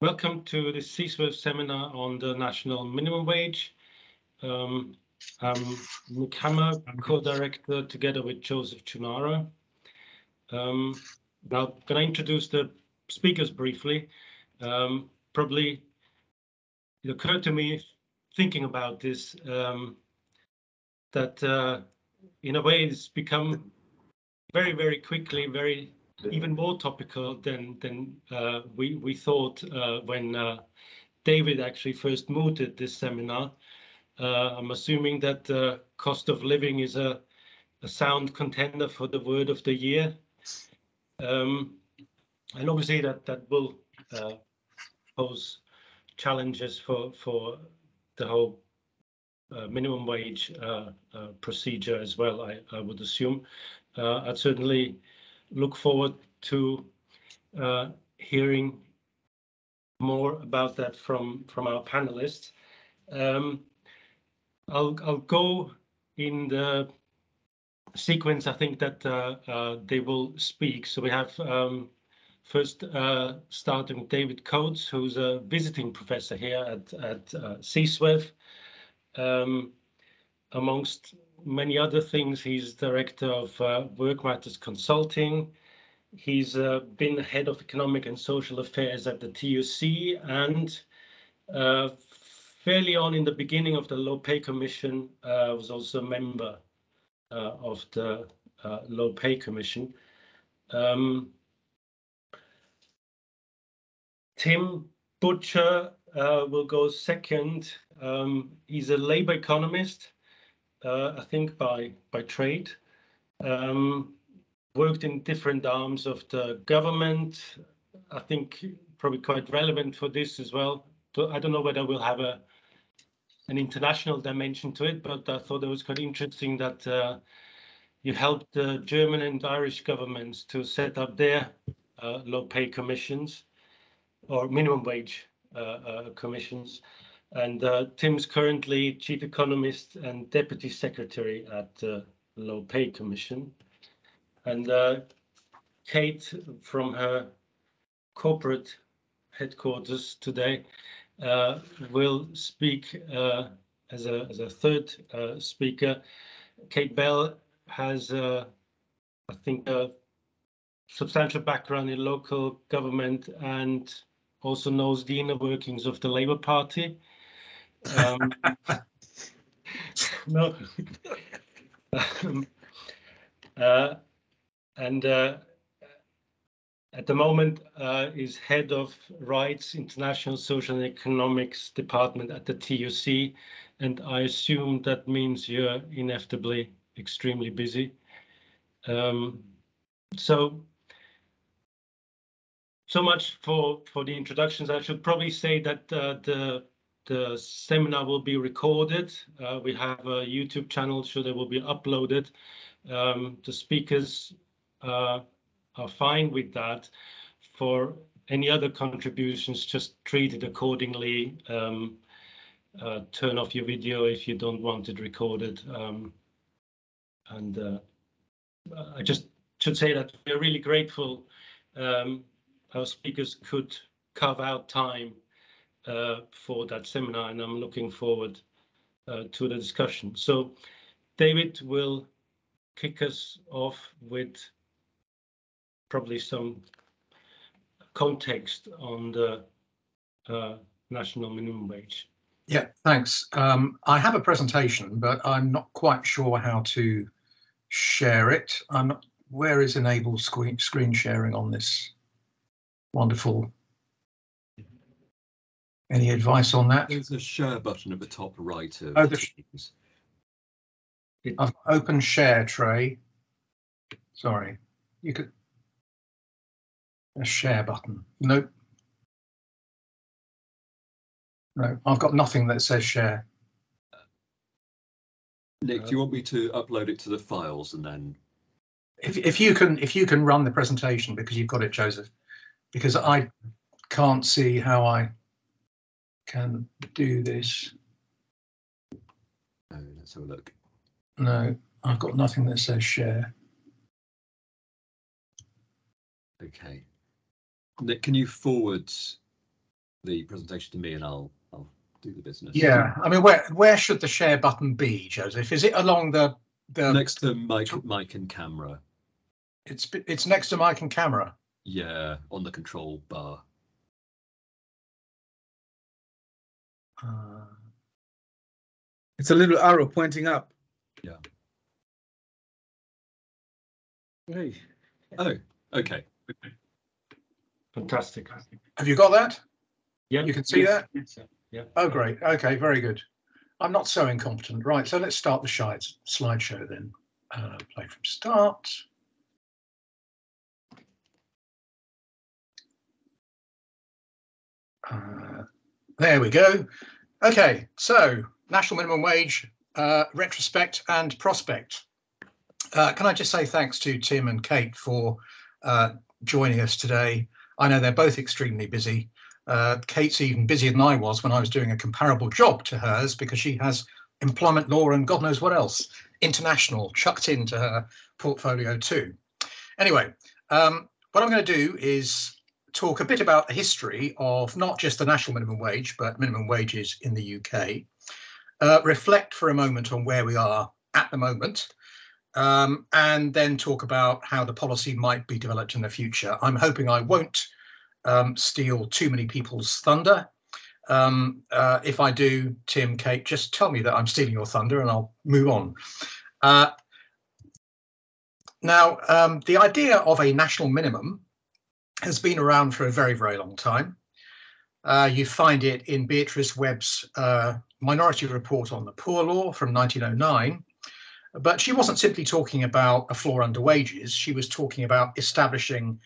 Welcome to the CSWEF seminar on the national minimum wage. Um, I'm Nick Hammer, co-director together with Joseph Chunara. Um, now, to introduce the speakers briefly. Um, probably it occurred to me thinking about this um, that uh, in a way it's become very, very quickly, very even more topical than than uh, we we thought uh, when uh, David actually first mooted this seminar. Uh, I'm assuming that the cost of living is a, a sound contender for the word of the year, um, and obviously that that will uh, pose challenges for for the whole uh, minimum wage procedure as well. I, I would assume. I'd certainly look forward to uh, hearing more about that from from our panelists. Um, I'll I'll go in the sequence I think that uh, uh, they will speak. So we have um, first uh, starting with David Coates, who's a visiting professor here at at uh, CSWEF. Um, amongst many other things, he's director of uh, Work Matters Consulting. He's uh, been head of economic and social affairs at the TUC and uh, fairly on in the beginning of the Low Pay Commission uh, was also a member uh, of the uh, Low Pay Commission. Um, Tim Butcher will go second. Um, he's a labor economist uh, I think by by trade. Um, worked in different arms of the government. I think probably quite relevant for this as well. I don't know whether we'll have a an international dimension to it, but I thought it was quite interesting that uh, you helped the German and Irish governments to set up their uh, low pay commissions or minimum wage uh, uh commissions. And uh, Tim's currently chief economist and deputy secretary at the Low Pay Commission. And uh, Kate, from her corporate headquarters today, uh, will speak uh, as a as a third uh, speaker. Kate Bell has, uh, I think, a substantial background in local government and also knows the inner workings of the Labour Party. Um, no. um, uh, and uh, at the moment uh, is head of rights international social and economics department at the TUC and I assume that means you're inevitably extremely busy um, so so much for for the introductions I should probably say that uh, the the seminar will be recorded. Uh, we have a YouTube channel, so they will be uploaded. Um, the speakers uh, are fine with that. For any other contributions, just treat it accordingly. Um, uh, turn off your video if you don't want it recorded. Um, and uh, I just should say that we're really grateful um, our speakers could carve out time for that seminar, and I'm looking forward uh, to the discussion. So David will kick us off with probably some context on the uh, national minimum wage. Yeah, thanks. Um, I have a presentation, but I'm not quite sure how to share it. I'm not, where is enable screen, screen sharing on this wonderful any advice on that? There's a share button at the top right of oh, the Teams. I've opened share tray. Sorry, you could a share button. Nope. No, I've got nothing that says share. Nick, do you want me to upload it to the files and then? If if you can if you can run the presentation because you've got it, Joseph, because I can't see how I can do this. Oh, let's have a look. No, I've got nothing that says share. Okay. Nick, can you forward the presentation to me and I'll I'll do the business. Yeah, I mean, where where should the share button be, Joseph? Is it along the the? Next to mic, mic and camera. It's it's next to mic and camera. Yeah, on the control bar. Uh, It's a little arrow pointing up. Yeah. Hey, Oh, okay. Fantastic. have you got that? Yeah. You can see that? Yes, Yeah. Oh, great. Okay, very good. I'm not so incompetent. Right, so let's start the slides, slideshow then. Uh, play from start. Uh, there we go. Okay, so national minimum wage, uh, retrospect and prospect. Uh, can I just say thanks to Tim and Kate for uh, joining us today. I know they're both extremely busy. Uh, Kate's even busier than I was when I was doing a comparable job to hers because she has employment law and God knows what else, international, chucked into her portfolio too. Anyway, um, what I'm going to do is talk a bit about the history of not just the national minimum wage, but minimum wages in the UK. Uh, reflect for a moment on where we are at the moment, um, and then talk about how the policy might be developed in the future. I'm hoping I won't um, steal too many people's thunder. Um, uh, if I do, Tim, Kate, just tell me that I'm stealing your thunder and I'll move on. Uh, now, um, the idea of a national minimum has been around for a very, very long time. Uh, you find it in Beatrice Webb's uh, Minority Report on the Poor Law from 1909. But she wasn't simply talking about a floor under wages. She was talking about establishing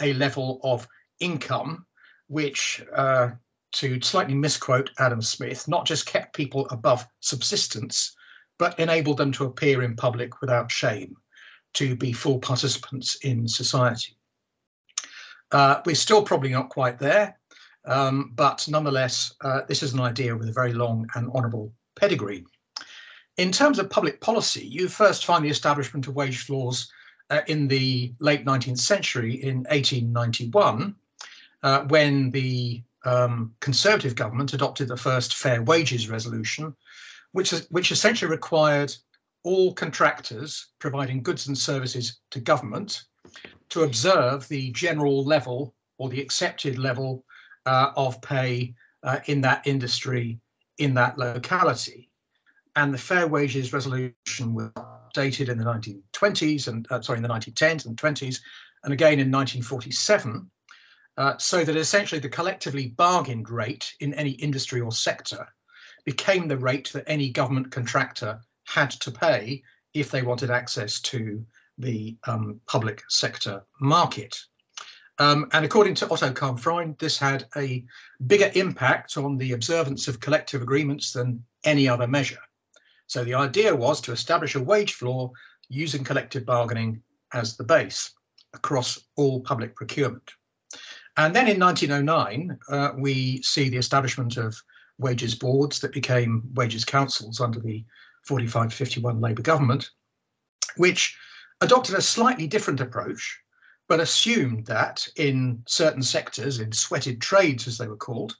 a level of income, which, uh, to slightly misquote Adam Smith, not just kept people above subsistence, but enabled them to appear in public without shame, to be full participants in society. Uh, we're still probably not quite there, um, but nonetheless, uh, this is an idea with a very long and honourable pedigree. In terms of public policy, you first find the establishment of wage floors uh, in the late 19th century in 1891, uh, when the um, Conservative government adopted the first Fair Wages Resolution, which, is, which essentially required all contractors providing goods and services to government to observe the general level or the accepted level uh, of pay uh, in that industry in that locality. And the Fair Wages Resolution was updated in the 1920s and uh, sorry, in the 1910s and 20s, and again in 1947, uh, so that essentially the collectively bargained rate in any industry or sector became the rate that any government contractor had to pay if they wanted access to the um, public sector market. Um, and according to Otto Kahn-Freund, this had a bigger impact on the observance of collective agreements than any other measure. So the idea was to establish a wage floor using collective bargaining as the base across all public procurement. And then in 1909, uh, we see the establishment of wages boards that became wages councils under the 45-51 Labour government, which adopted a slightly different approach, but assumed that in certain sectors, in sweated trades as they were called,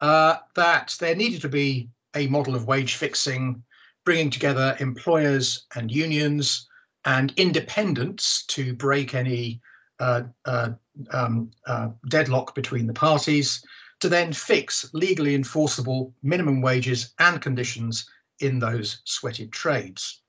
uh, that there needed to be a model of wage fixing, bringing together employers and unions and independents to break any uh, uh, um, uh, deadlock between the parties, to then fix legally enforceable minimum wages and conditions in those sweated trades.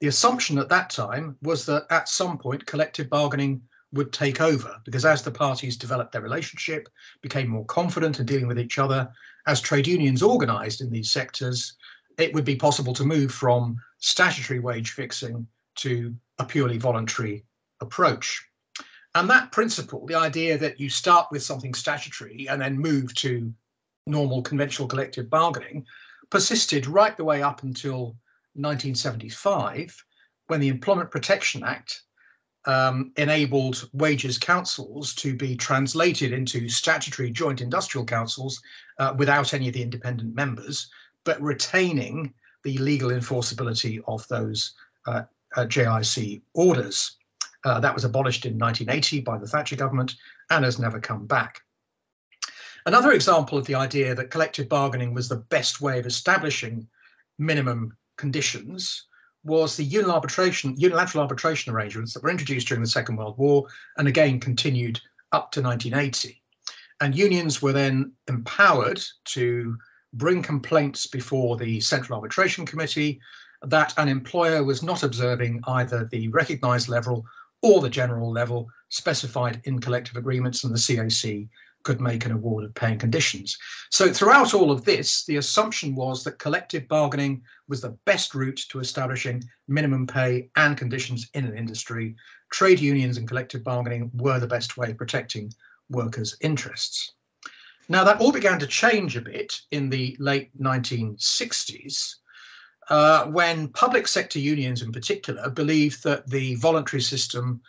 The assumption at that time was that at some point collective bargaining would take over because as the parties developed their relationship, became more confident in dealing with each other, as trade unions organised in these sectors, it would be possible to move from statutory wage fixing to a purely voluntary approach. And that principle, the idea that you start with something statutory and then move to normal conventional collective bargaining, persisted right the way up until 1975, when the Employment Protection Act um, enabled wages councils to be translated into statutory joint industrial councils uh, without any of the independent members, but retaining the legal enforceability of those uh, uh, JIC orders. Uh, that was abolished in 1980 by the Thatcher government and has never come back. Another example of the idea that collective bargaining was the best way of establishing minimum conditions was the unilateral arbitration, unilateral arbitration arrangements that were introduced during the Second World War and again continued up to 1980. And unions were then empowered to bring complaints before the Central Arbitration Committee that an employer was not observing either the recognised level or the general level specified in collective agreements and the CAC could make an award of pay and conditions. So throughout all of this, the assumption was that collective bargaining was the best route to establishing minimum pay and conditions in an industry. Trade unions and collective bargaining were the best way of protecting workers' interests. Now that all began to change a bit in the late 1960s uh, when public sector unions in particular believed that the voluntary system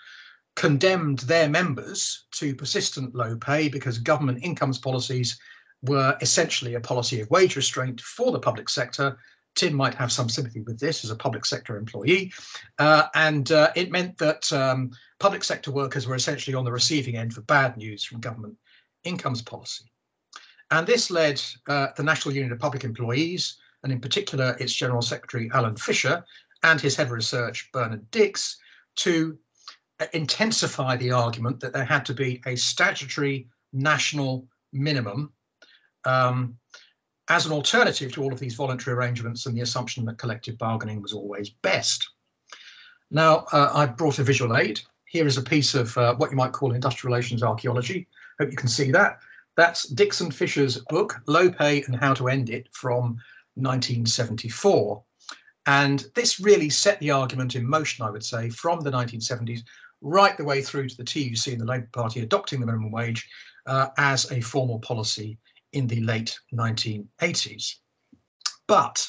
condemned their members to persistent low pay because government incomes policies were essentially a policy of wage restraint for the public sector. Tim might have some sympathy with this as a public sector employee. Uh, and uh, it meant that um, public sector workers were essentially on the receiving end for bad news from government incomes policy. And this led uh, the National Union of Public Employees, and in particular its General Secretary Alan Fisher and his head of research Bernard Dix, to intensify the argument that there had to be a statutory national minimum um, as an alternative to all of these voluntary arrangements and the assumption that collective bargaining was always best. Now, uh, I've brought a visual aid. Here is a piece of uh, what you might call industrial relations archaeology. Hope you can see that. That's Dix and Fisher's book, Low Pay and How to End It from 1974. And this really set the argument in motion, I would say, from the 1970s right the way through to the TUC and the Labour Party adopting the minimum wage uh, as a formal policy in the late 1980s. But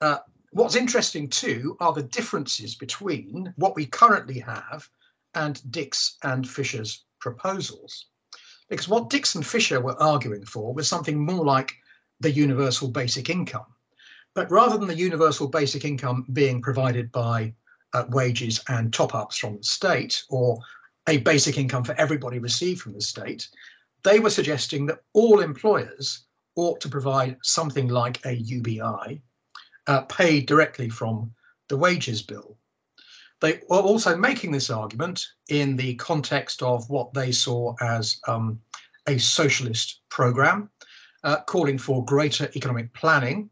uh, what's interesting too are the differences between what we currently have and Dix and Fisher's proposals. Because what Dix and Fisher were arguing for was something more like the universal basic income. But rather than the universal basic income being provided by uh, wages and top ups from the state or a basic income for everybody received from the state, they were suggesting that all employers ought to provide something like a UBI uh, paid directly from the wages bill. They were also making this argument in the context of what they saw as um, a socialist program, uh, calling for greater economic planning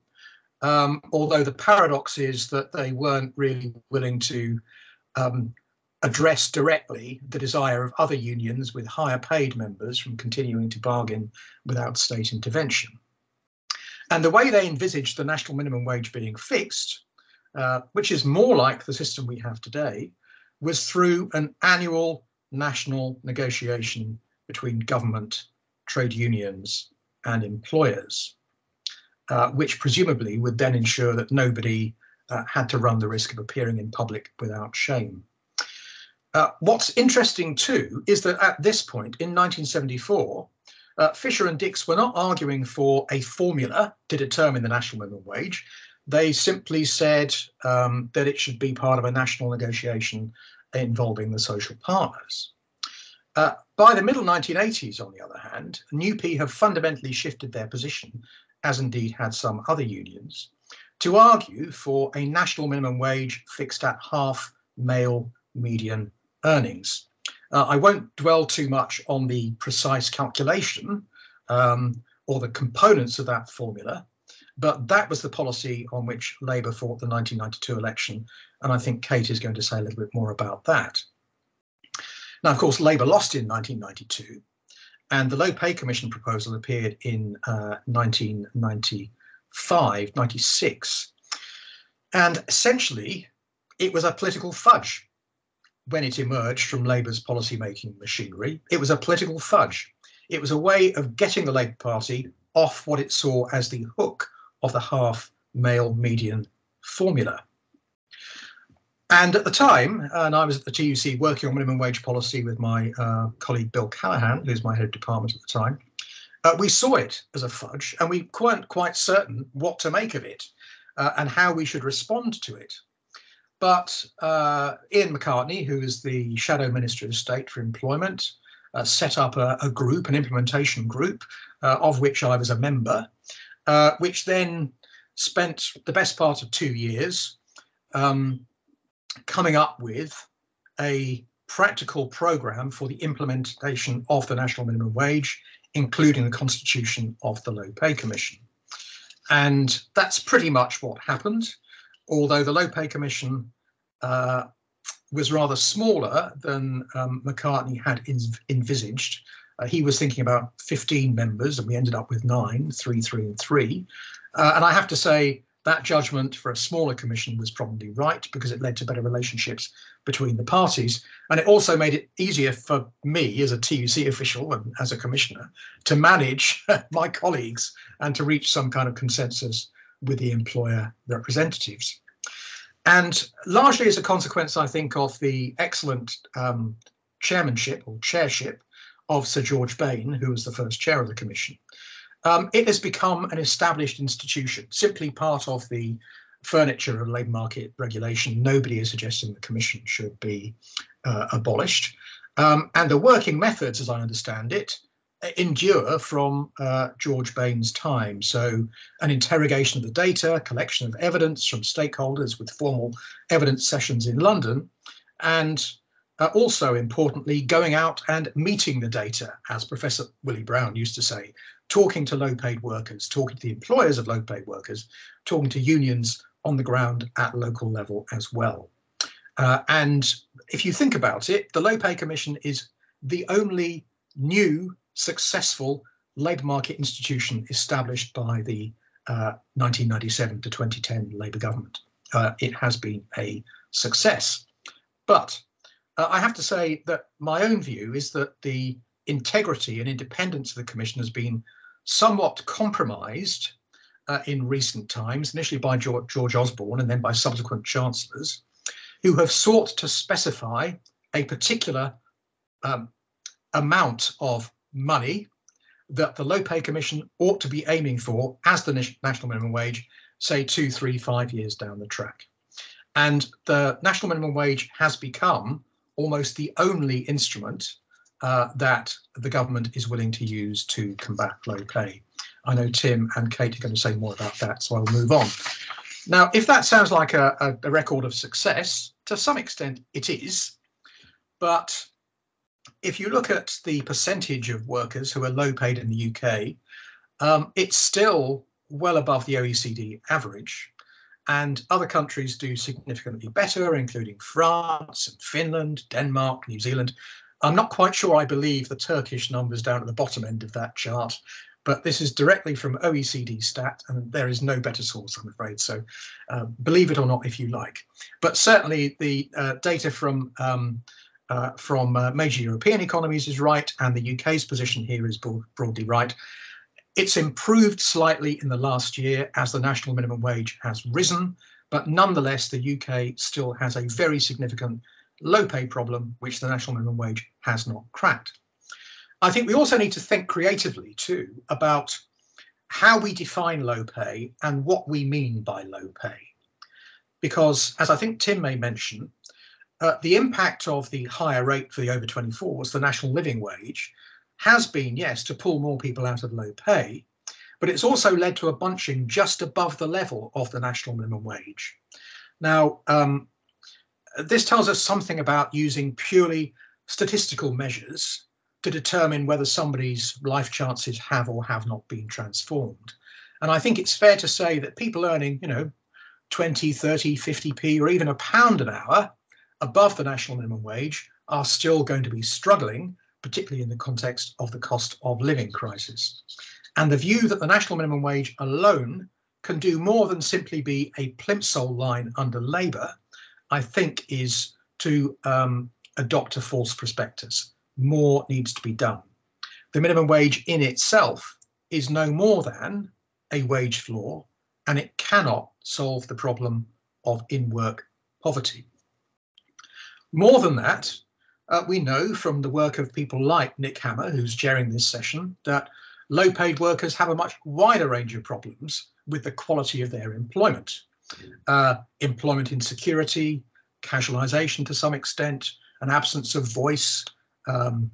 um, although the paradox is that they weren't really willing to um, address directly the desire of other unions with higher paid members from continuing to bargain without state intervention. And the way they envisaged the national minimum wage being fixed, uh, which is more like the system we have today, was through an annual national negotiation between government, trade unions, and employers uh, which presumably would then ensure that nobody uh, had to run the risk of appearing in public without shame. Uh, what's interesting too is that at this point in 1974, uh, Fisher and Dix were not arguing for a formula to determine the national minimum wage. They simply said um, that it should be part of a national negotiation involving the social partners. Uh, by the middle 1980s, on the other hand, NUPE have fundamentally shifted their position as indeed had some other unions, to argue for a national minimum wage fixed at half male median earnings. Uh, I won't dwell too much on the precise calculation um, or the components of that formula, but that was the policy on which Labour fought the 1992 election, and I think Kate is going to say a little bit more about that. Now, of course, Labour lost in 1992, and the Low Pay Commission proposal appeared in uh, 1995, 96. And essentially, it was a political fudge when it emerged from Labour's policy-making machinery. It was a political fudge. It was a way of getting the Labour Party off what it saw as the hook of the half male median formula. And at the time, and I was at the TUC working on minimum wage policy with my uh, colleague Bill Callaghan, who's my head of department at the time, uh, we saw it as a fudge and we weren't quite certain what to make of it uh, and how we should respond to it. But uh, Ian McCartney, who is the Shadow Minister of State for Employment, uh, set up a, a, group, an implementation group, uh, of which I was a member, which then spent the best part of two years um, coming up with a practical program for the implementation of the national minimum wage, including the constitution of the Low Pay Commission. And that's pretty much what happened, although the Low Pay Commission uh, was rather smaller than um, McCartney had envisaged. Uh, he was thinking about 15 members, and we ended up with nine, three, three, and three. Uh, and I have to say, that judgment for a smaller commission was probably right because it led to better relationships between the parties. And it also made it easier for me as a TUC official and as a commissioner to manage my colleagues and to reach some kind of consensus with the employer representatives. And largely as a consequence, I think, of the excellent um, chairmanship or chairship of Sir George Bain, who was the first chair of the commission, um, it has become an established institution, simply part of the furniture of labour market regulation. Nobody is suggesting the commission should be uh, abolished. Um, and the working methods, as I understand it, endure from uh, George Bain's time. So an interrogation of the data, collection of evidence from stakeholders with formal evidence sessions in London, and uh, also importantly, going out and meeting the data, as Professor Willie Brown used to say, talking to low paid workers, talking to the employers of low paid workers, talking to unions on the ground at local level as well. Uh, and if you think about it, the Low Pay Commission is the only new successful labour market institution established by the uh, 1997 to 2010 Labour government. Uh, it has been a success. But uh, I have to say that my own view is that the integrity and independence of the Commission has been somewhat compromised uh, in recent times, initially by George, George Osborne and then by subsequent chancellors, who have sought to specify a particular um, amount of money that the low pay commission ought to be aiming for as the national minimum wage, say two, three, five years down the track. And the national minimum wage has become almost the only instrument uh, that the government is willing to use to combat low pay. I know Tim and Kate are going to say more about that, so I'll move on. Now, if that sounds like a, a, record of success, to some extent it is, but if you look at the percentage of workers who are low paid in the UK, um, it's still well above the OECD average. And other countries do significantly better, including France and Finland, Denmark, New Zealand. I'm not quite sure I believe the Turkish numbers down at the bottom end of that chart, but this is directly from OECD stat and there is no better source, I'm afraid. So uh, believe it or not, if you like. But certainly the uh, data from um, uh, from uh, major European economies is right, and the UK's position here is broad, broadly right. It's improved slightly in the last year as the national minimum wage has risen, but nonetheless, the UK still has a very significant low pay problem, which the national minimum wage has not cracked. I think we also need to think creatively too about how we define low pay and what we mean by low pay. Because as I think Tim may mention, uh, the impact of the higher rate for the over 24s, the national living wage, has been, yes, to pull more people out of low pay, but it's also led to a bunching just above the level of the national minimum wage. Now, um, this tells us something about using purely statistical measures to determine whether somebody's life chances have or have not been transformed. And I think it's fair to say that people earning, you know, 20, 30, 50p, or even a pound an hour above the national minimum wage are still going to be struggling, particularly in the context of the cost of living crisis. And the view that the national minimum wage alone can do more than simply be a plimsoll line under Labour, I think is to um, adopt a false prospectus. More needs to be done. The minimum wage in itself is no more than a wage floor, and it cannot solve the problem of in work poverty. More than that, uh, we know from the work of people like Nick Hammer, who's chairing this session, that low paid workers have a much wider range of problems with the quality of their employment. Uh, employment insecurity, casualisation to some extent, an absence of voice, um,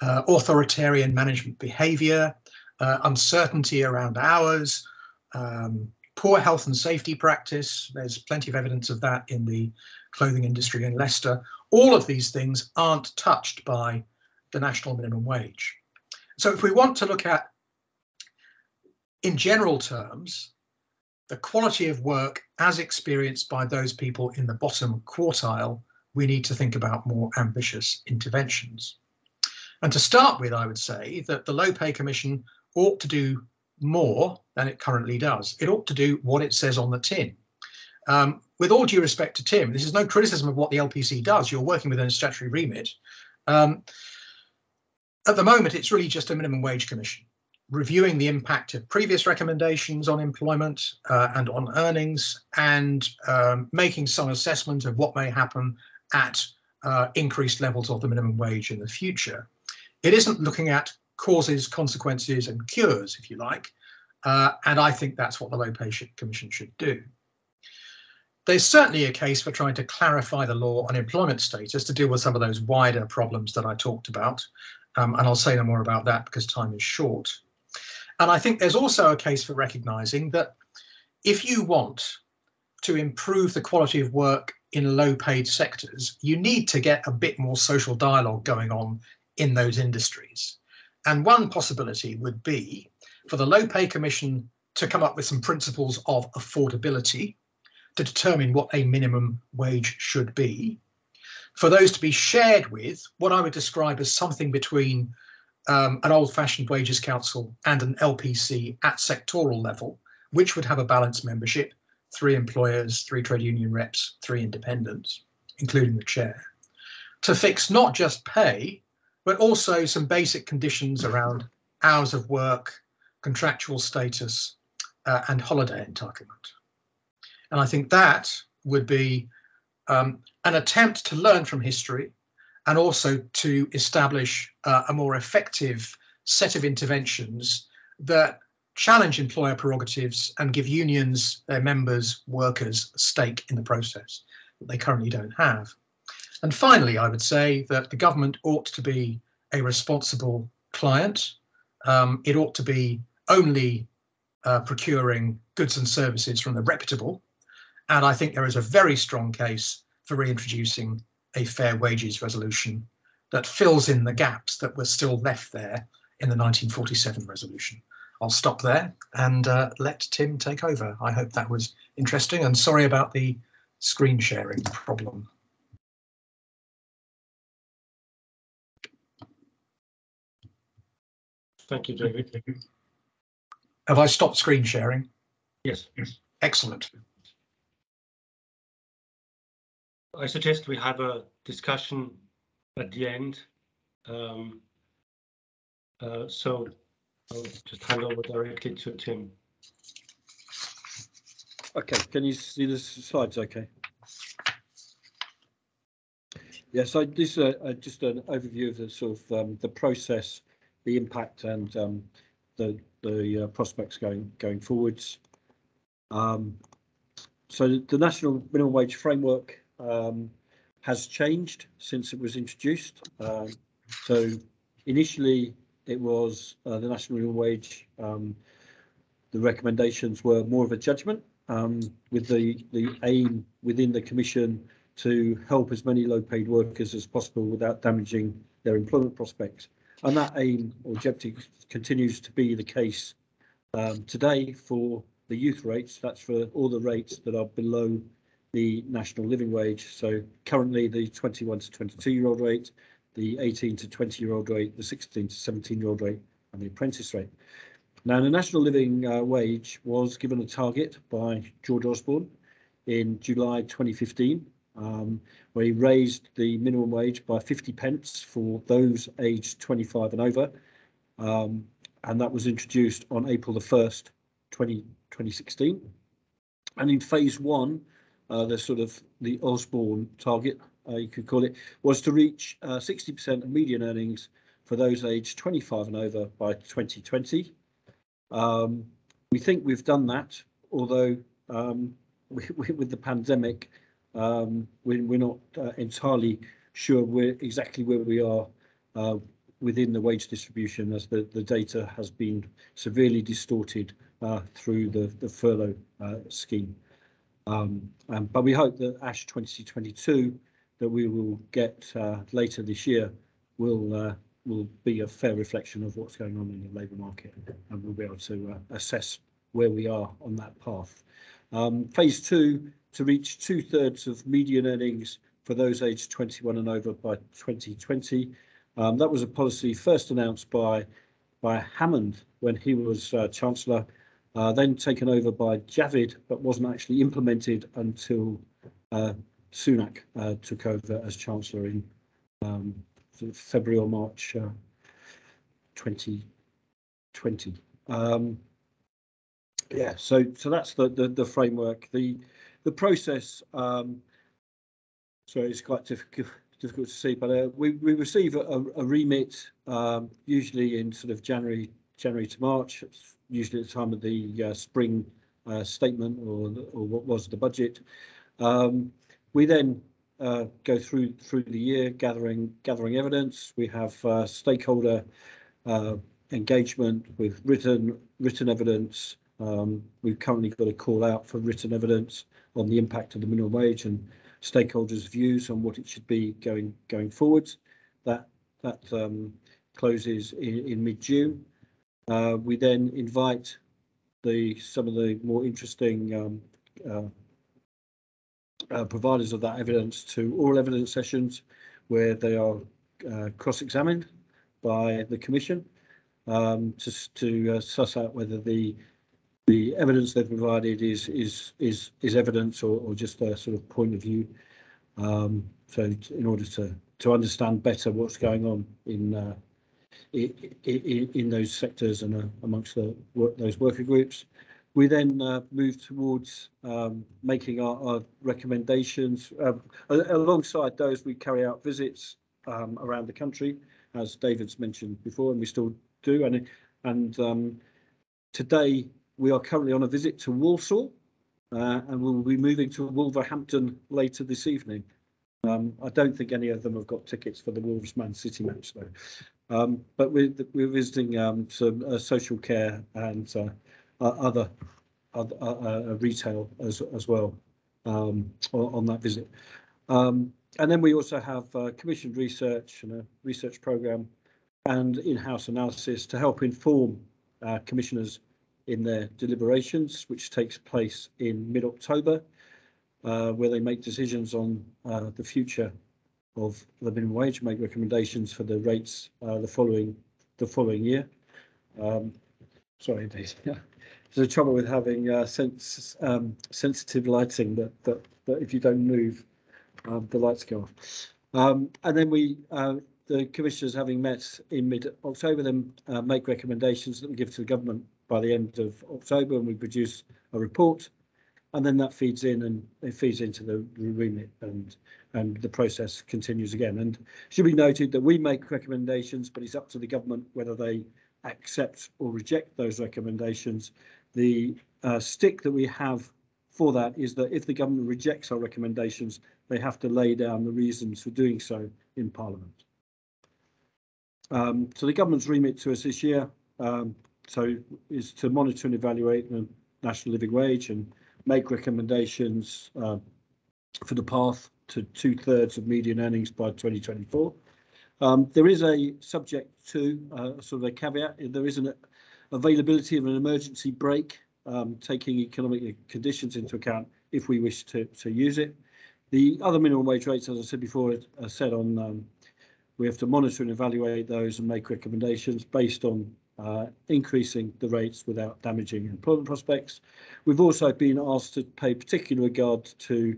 uh, authoritarian management behavior, uh, uncertainty around hours, um, poor health and safety practice. There's plenty of evidence of that in the clothing industry in Leicester. All of these things aren't touched by the national minimum wage. So if we want to look at, in general terms, the quality of work as experienced by those people in the bottom quartile, we need to think about more ambitious interventions. And to start with, I would say that the Low Pay Commission ought to do more than it currently does. It ought to do what it says on the tin. Um, with all due respect to Tim, this is no criticism of what the LPC does. You're working within a statutory remit. Um, at the moment, it's really just a minimum wage commission, reviewing the impact of previous recommendations on employment uh, and on earnings, and um, making some assessment of what may happen at uh, increased levels of the minimum wage in the future. It isn't looking at causes, consequences, and cures, if you like. Uh, and I think that's what the Low Pay Commission should do. There's certainly a case for trying to clarify the law on employment status to deal with some of those wider problems that I talked about. Um, and I'll say no more about that because time is short. And I think there's also a case for recognizing that if you want to improve the quality of work in low paid sectors, you need to get a bit more social dialogue going on in those industries. And one possibility would be for the Low Pay Commission to come up with some principles of affordability to determine what a minimum wage should be, for those to be shared with what I would describe as something between um, an old fashioned wages council and an LPC at sectoral level, which would have a balanced membership three employers, three trade union reps, three independents, including the chair, to fix not just pay, but also some basic conditions around hours of work, contractual status, uh, and holiday entitlement. And I think that would be um, an attempt to learn from history and also to establish uh, a more effective set of interventions that challenge employer prerogatives and give unions, their members, workers a stake in the process that they currently don't have. And finally, I would say that the government ought to be a responsible client. Um, it ought to be only uh, procuring goods and services from the reputable. And I think there is a very strong case for reintroducing a fair wages resolution that fills in the gaps that were still left there in the 1947 resolution. I'll stop there and uh, let Tim take over. I hope that was interesting and sorry about the screen sharing problem. Thank you, David. Have I stopped screen sharing? Yes. yes. Excellent. I suggest we have a discussion at the end. Um, uh, so I'll just hand over directly to Tim. Okay, can you see the slides okay? Yeah, so this is a, a, just an overview of the sort of um, the process the impact and um, the the uh, prospects going going forwards. Um, so the national minimum wage framework um, has changed since it was introduced. Um, so initially it was uh, the national minimum wage. Um, the recommendations were more of a judgment um, with the the aim within the commission to help as many low paid workers as possible without damaging their employment prospects. And that aim or objective continues to be the case um, today for the youth rates. That's for all the rates that are below the national living wage. So currently the 21 to 22 year old rate, the 18 to 20 year old rate, the 16 to 17 year old rate, and the apprentice rate. Now, the national living uh, wage was given a target by George Osborne in July 2015 um, where he raised the minimum wage by 50 pence for those aged 25 and over. Um, and that was introduced on April the 1st, 20, 2016. And in phase one, uh, the sort of the Osborne target, uh, you could call it, was to reach 60% uh, of median earnings for those aged 25 and over by 2020. Um, we think we've done that, although um, we, we, with the pandemic, um, we're, we're not uh, entirely sure where exactly where we are uh, within the wage distribution as the, the data has been severely distorted uh, through the, the furlough uh, scheme. Um, um, but we hope that ASHE 2022 that we will get uh, later this year will uh, will be a fair reflection of what's going on in the labour market and we'll be able to uh, assess where we are on that path. Um, phase two, to reach two thirds of median earnings for those aged 21 and over by 2020. Um, that was a policy first announced by, by Hammond when he was uh, Chancellor, uh, then taken over by Javid, but wasn't actually implemented until uh, Sunak uh, took over as Chancellor in um, February or March 2020. Uh, um, yeah, so so that's the, the the framework. The the process um, so it's quite difficult difficult to see. But uh, we we receive a, a remit um, usually in sort of January January to March, usually at the time of the uh, spring uh, statement or or what was the budget. Um, we then uh, go through through the year gathering gathering evidence. We have uh, stakeholder uh, engagement with written written evidence. Um, we've currently got a call out for written evidence on the impact of the minimum wage and stakeholders' views on what it should be going going forwards. That that um, closes in, in mid-June. Uh, we then invite the some of the more interesting um, uh, uh, providers of that evidence to oral evidence sessions where they are uh, cross-examined by the commission um, to, to uh, suss out whether the the evidence they've provided is is is is evidence or, or just a sort of point of view. Um, so in order to to understand better what's going on in uh, in, those sectors and uh, amongst the those worker groups, we then uh, move towards um, making our, our recommendations. Um, alongside those, we carry out visits um, around the country, as David's mentioned before, and we still do. And and um, today we are currently on a visit to Walsall, uh, and we'll be moving to Wolverhampton later this evening. Um, I don't think any of them have got tickets for the Wolves Man City match though. Um, but we're, we're visiting um, some uh, social care and uh, other, other uh, uh, retail as, as well um, on, that visit. Um, and then we also have uh, commissioned research and a research program and in-house analysis to help inform commissioners in their deliberations, which takes place in mid-October, uh, where they make decisions on uh, the future of the minimum wage, make recommendations for the rates uh, the following the following year. Um, sorry, There's a trouble with having uh, um, sensitive lighting that, that that if you don't move, um, the lights go off. Um, and then we uh, the commissioners having met in mid-October then uh, make recommendations that we give to the government by the end of October and we produce a report and then that feeds in and it feeds into the remit and and the process continues again. And it should be noted that we make recommendations but it's up to the government whether they accept or reject those recommendations. The uh, stick that we have for that is that if the government rejects our recommendations they have to lay down the reasons for doing so in parliament. Um, so the government's remit to us this year um, so is to monitor and evaluate the national living wage and make recommendations uh, for the path to two thirds of median earnings by 2024. Um, there is a subject to uh, sort of a caveat. There is an availability of an emergency brake, um, taking economic conditions into account if we wish to, to use it. The other minimum wage rates, as I said before, are set on. Um, we have to monitor and evaluate those and make recommendations based on uh, increasing the rates without damaging employment prospects. We've also been asked to pay particular regard to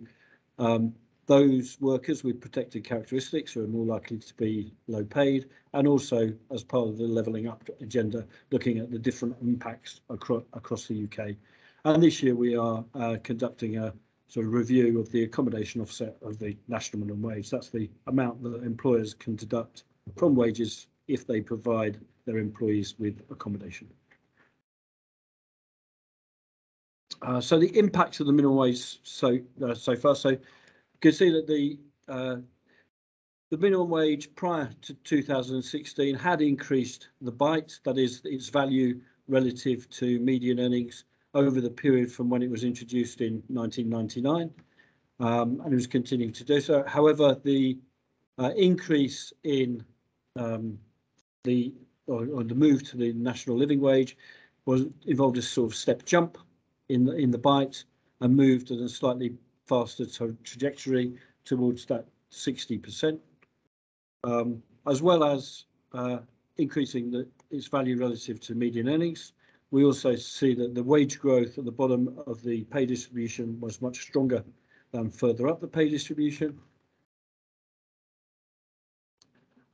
um, those workers with protected characteristics who are more likely to be low paid, and also as part of the levelling up agenda, looking at the different impacts across, across the UK. And this year we are uh, conducting a sort of review of the accommodation offset of the national minimum wage. That's the amount that employers can deduct from wages if they provide their employees with accommodation. Uh, so the impact of the minimum wage so uh, so far. So you can see that the uh, the minimum wage prior to 2016 had increased the bite, that is its value relative to median earnings over the period from when it was introduced in 1999, um, and it was continuing to do so. However, the uh, increase in um, the or, or, the move to the national living wage was involved a sort of step jump in the in the bite and moved at a slightly faster trajectory towards that 60%, um, as well as uh, increasing the, its value relative to median earnings. We also see that the wage growth at the bottom of the pay distribution was much stronger than further up the pay distribution.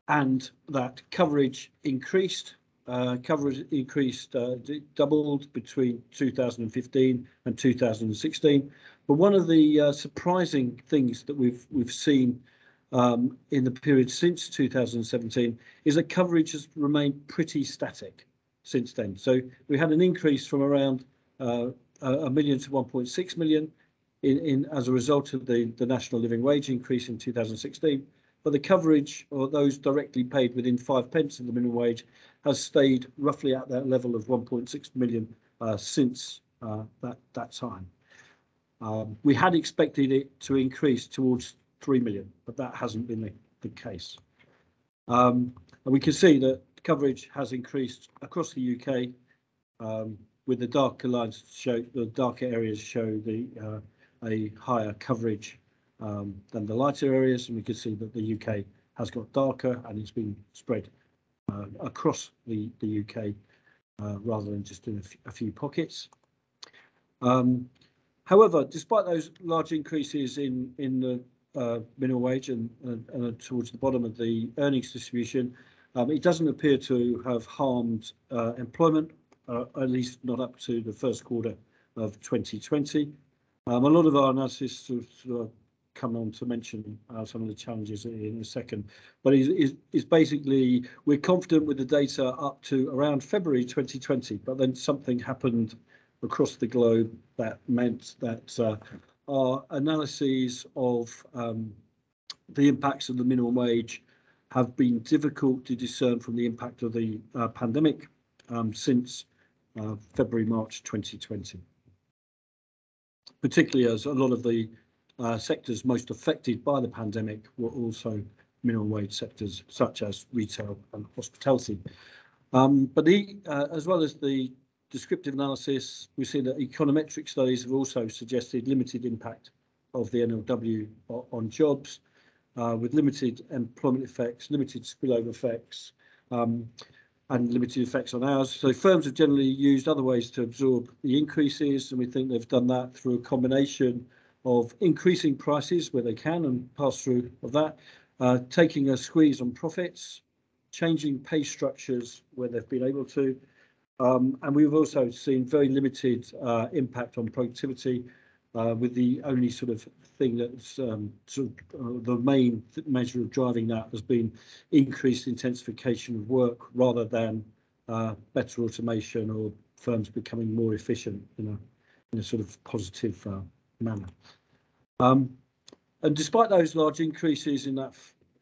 And that coverage increased uh, coverage increased, uh, doubled between 2015 and 2016. But one of the uh, surprising things that we've we've seen um, in the period since 2017 is that coverage has remained pretty static since then. So we had an increase from around uh, a million to 1.6 million in, in as a result of the, the national living wage increase in 2016 but the coverage or those directly paid within five pence of the minimum wage has stayed roughly at that level of 1.6 million uh, since uh, that that time. Um, we had expected it to increase towards 3 million, but that hasn't been the, the case. Um, and we can see that coverage has increased across the UK, um, with the darker lines show the darker areas show the uh, a higher coverage um, than the lighter areas, and we can see that the UK has got darker and it's been spread uh, across the, the UK uh, rather than just in a, few pockets. Um, however, despite those large increases in, in the uh, minimum wage and, and, and, towards the bottom of the earnings distribution, um, it doesn't appear to have harmed uh, employment, uh, at least not up to the first quarter of 2020. Um, a lot of our analysis sort of, come on to mention uh, some of the challenges in a second. But is is basically we're confident with the data up to around February 2020, but then something happened across the globe that meant that uh, our analyses of um, the impacts of the minimum wage have been difficult to discern from the impact of the uh, pandemic um, since uh, February, March 2020. Particularly as a lot of the uh, sectors most affected by the pandemic were also minimum wage sectors such as retail and hospitality. Um, but the, uh, as well as the descriptive analysis, we see that econometric studies have also suggested limited impact of the NLW on jobs, uh, with limited employment effects, limited spillover effects, um, and limited effects on hours. So firms have generally used other ways to absorb the increases, and we think they've done that through a combination of increasing prices where they can and pass through of that, uh, taking a squeeze on profits, changing pay structures where they've been able to. Um, and we've also seen very limited uh, impact on productivity, uh, with the only sort of thing that's um, sort of uh, the main measure of driving that has been increased intensification of work rather than uh, better automation or firms becoming more efficient in a in a sort of positive uh, manner. Um, and despite those large increases in that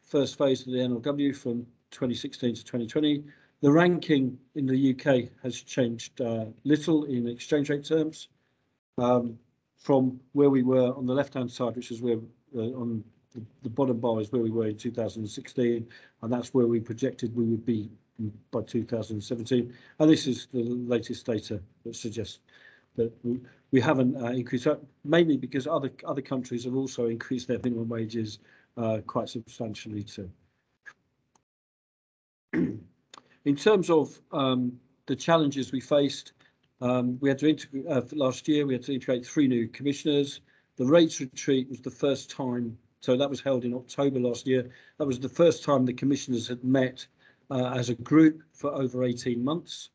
first phase of the NLW from 2016 to 2020, the ranking in the UK has changed uh, little in exchange rate terms um, from where we were on the left hand side, which is where uh, on the, the, bottom bar is where we were in 2016, and that's where we projected we would be by 2017. And this is the latest data that suggests that we haven't uh, increased that mainly because other other countries have also increased their minimum wages uh, quite substantially too. In terms of um, the challenges we faced, um, we had to uh, last year. We had to integrate three new commissioners. The rates retreat was the first time, so that was held in October last year. That was the first time the commissioners had met uh, as a group for over 18 months.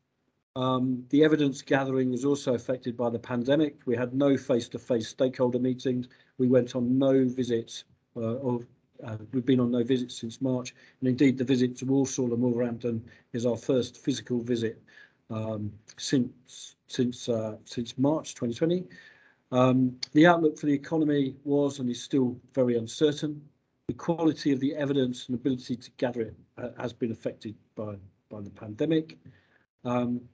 Um, the evidence gathering was also affected by the pandemic. We had no face-to-face -face stakeholder meetings. We went on no visits, uh, or uh, we've been on no visits since March. And indeed, the visit to Walsall and Wolverhampton is our first physical visit um, since since uh, since March 2020. Um, the outlook for the economy was and is still very uncertain. the quality of the evidence and ability to gather it uh, has been affected by by the pandemic. Um,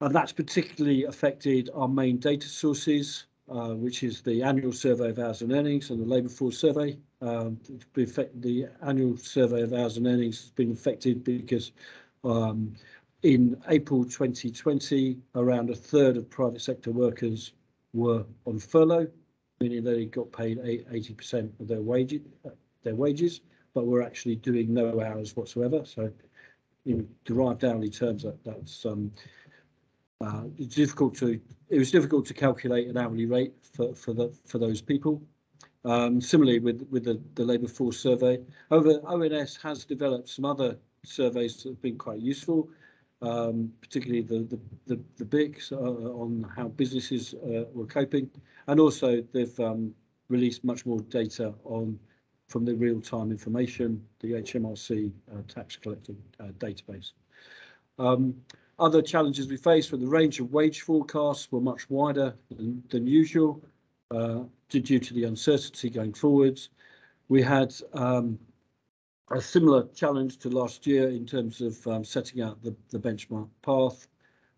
and that's particularly affected our main data sources, uh, which is the annual survey of hours and earnings and the labour force survey. Um, the annual survey of hours and earnings has been affected because um, in April 2020, around a third of private sector workers were on furlough, meaning they got paid 80% of their wages, their wages, but were actually doing no hours whatsoever. So in derived hourly terms, that, that's um, uh, it's difficult to it was difficult to calculate an hourly rate for for the for those people. Um, similarly, with with the, the labour force survey, over ONS has developed some other surveys that have been quite useful, um, particularly the the the, the BICS uh, on how businesses uh, were coping, and also they've um, released much more data on from the real-time information, the HMRC uh, tax collecting uh, database. Other challenges we faced were the range of wage forecasts were much wider than, than usual uh, due to the uncertainty going forwards. We had um, a similar challenge to last year in terms of um, setting out the, the benchmark path.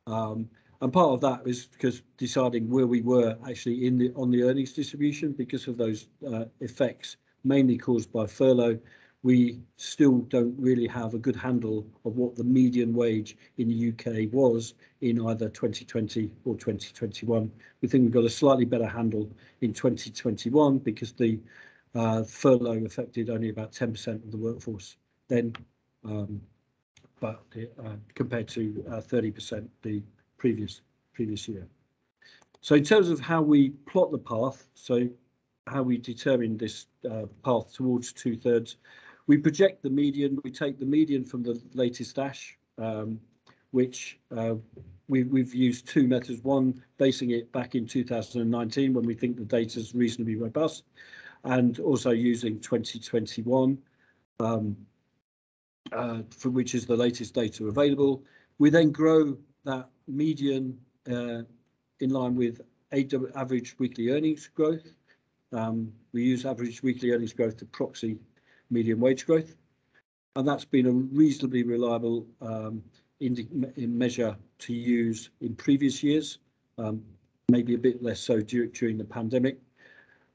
Um, and part of that was because deciding where we were actually in the on the earnings distribution because of those uh, effects mainly caused by furlough we still don't really have a good handle of what the median wage in the UK was in either 2020 or 2021. We think we've got a slightly better handle in 2021 because the uh, furlough affected only about 10% of the workforce then, um, but uh, compared to 30% uh, the previous previous year. So in terms of how we plot the path, so how we determine this uh, path towards two thirds, we project the median, we take the median from the latest ASHE, um, which uh, we, we've used two methods. One, basing it back in 2019 when we think the data is reasonably robust, and also using 2021, um, uh, for which is the latest data available. We then grow that median uh, in line with average weekly earnings growth. Um, we use average weekly earnings growth to proxy median wage growth. And that's been a reasonably reliable um, measure to use in previous years, um, maybe a bit less so during, during the pandemic.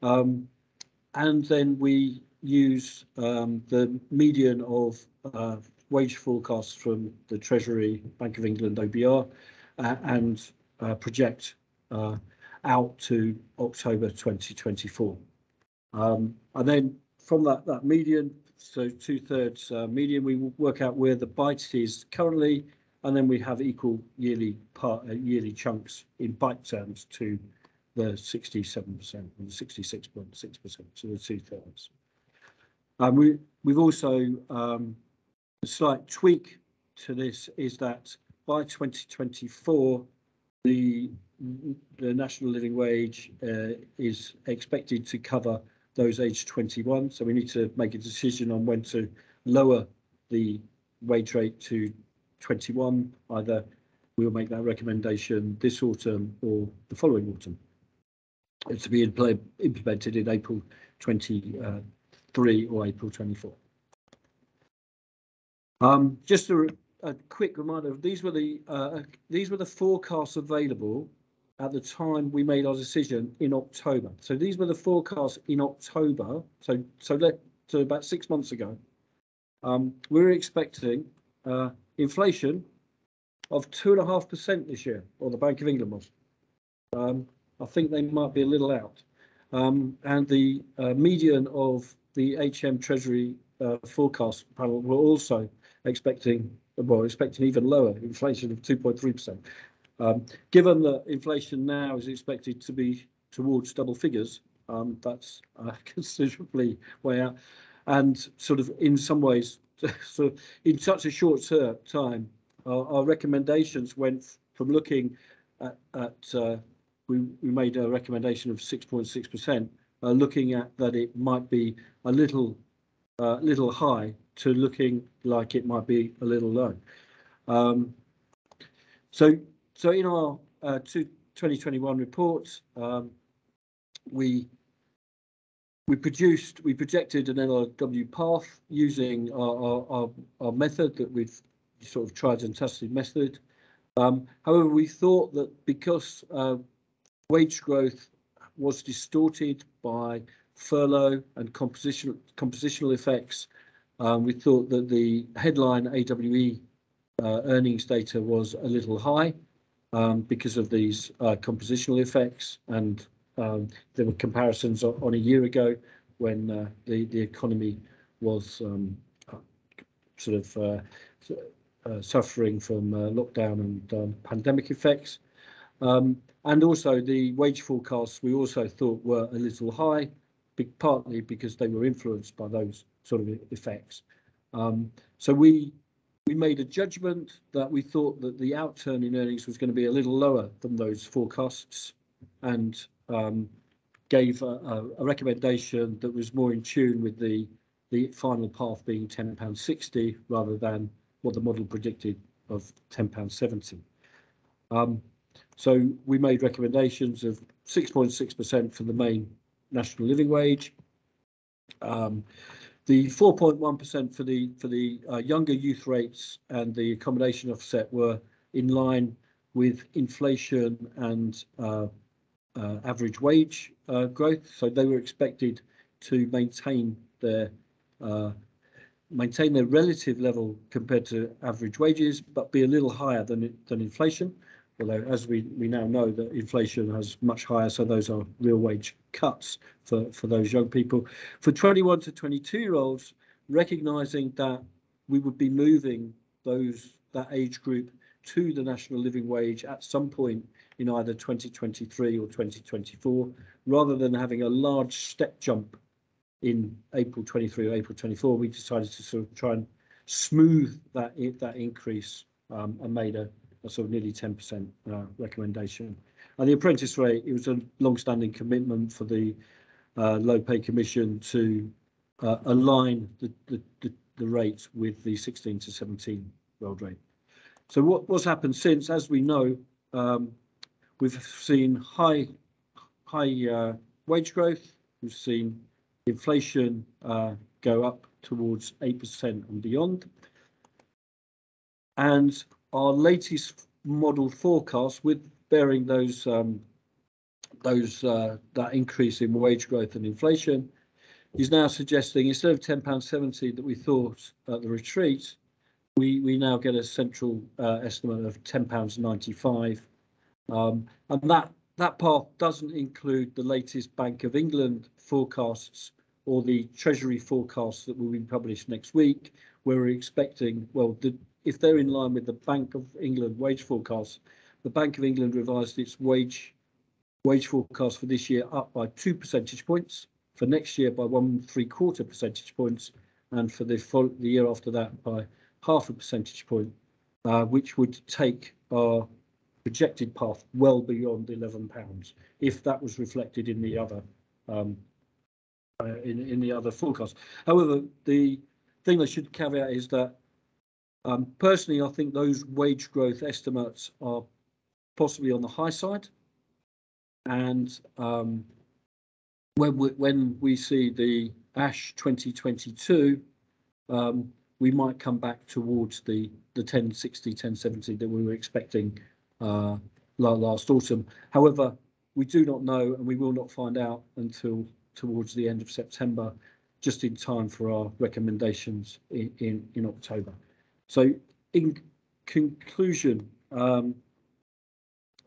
Um, and then we use um, the median of uh, wage forecasts from the Treasury, Bank of England, OBR, uh, and uh, project uh, out to October 2024. Um, and then from that, that median, so two thirds uh, median, we work out where the bite is currently, and then we have equal yearly part, uh, yearly chunks in bite terms to the 67% and the 66.6%, so the two thirds. Um, we, we've also, um, a slight tweak to this is that by 2024, the, the national living wage uh, is expected to cover those aged 21. So we need to make a decision on when to lower the wage rate to 21. Either we'll make that recommendation this autumn or the following autumn. It's to be implemented in April 23 or April 24. Um, just a, a, quick reminder: these were the uh, these were the forecasts available at the time we made our decision in October. So these were the forecasts in October. So so let so about six months ago. Um, we were expecting uh, inflation of two and a half percent this year, or the Bank of England was. Um, I think they might be a little out. Um, and the uh, median of the HM Treasury uh, forecast panel were also expecting, well, expecting even lower inflation of 2.3 percent. Um, given that inflation now is expected to be towards double figures, um, that's uh, considerably way out. And sort of in some ways, so in such a short time, our, our recommendations went from looking at, at uh, we, we made a recommendation of 6.6%, uh, looking at that it might be a little uh, little high to looking like it might be a little low. Um, so so in our uh, 2021 report, um, we we produced, we projected an NLW path using our, our, our, our method that we've sort of tried and tested method. Um, however, we thought that because uh, wage growth was distorted by furlough and compositional compositional effects, um, we thought that the headline AWE uh, earnings data was a little high um, because of these uh, compositional effects and um, there were comparisons on, a year ago when uh, the the economy was um, sort of uh, uh, suffering from uh, lockdown and um, pandemic effects. Um, and also the wage forecasts we also thought were a little high, partly because they were influenced by those sort of effects. Um, so we we made a judgment that we thought that the outturn in earnings was going to be a little lower than those forecasts and um, gave a, a, recommendation that was more in tune with the the final path being £10.60 rather than what the model predicted of £10.70. Um, so we made recommendations of 6.6% for the main national living wage, um, the 4.1% for the for the uh, younger youth rates and the accommodation offset were in line with inflation and uh, uh, average wage uh, growth. So they were expected to maintain their uh, maintain their relative level compared to average wages, but be a little higher than than inflation. Although, as we, we now know that inflation has much higher, so those are real wage cuts for, for those young people. For 21 to 22 year olds, recognizing that we would be moving those that age group to the national living wage at some point in either 2023 or 2024, rather than having a large step jump in April 23 or April 24, we decided to sort of try and smooth that that increase um, and made a, sort of nearly 10% uh, recommendation. And the apprentice rate, it was a long-standing commitment for the uh, Low Pay Commission to uh, align the, the, the, the rate with the 16 to 17 world rate. So what, what's happened since, as we know, um, we've seen high high uh, wage growth, we've seen inflation uh, go up towards 8% and beyond. And our latest model forecast with bearing those um, those uh, that increase in wage growth and inflation is now suggesting instead of £10.70 that we thought at the retreat, we, we now get a central uh, estimate of £10.95. Um, and that that path doesn't include the latest Bank of England forecasts or the Treasury forecasts that will be published next week, where we're expecting, well, the, if they're in line with the Bank of England wage forecasts, the Bank of England revised its wage wage forecast for this year up by two percentage points, for next year by one three quarter percentage points, and for the, the year after that by half a percentage point, uh, which would take our projected path well beyond 11 pounds if that was reflected in the other um, uh, in in the other forecast. However, the thing I should caveat is that um, personally, I think those wage growth estimates are possibly on the high side, and um, when we, when we see the ASHE 2022, um, we might come back towards the the 1060, 1070 that we were expecting uh, last autumn. However, we do not know and we will not find out until towards the end of September, just in time for our recommendations in, in, in October. So in conclusion, um,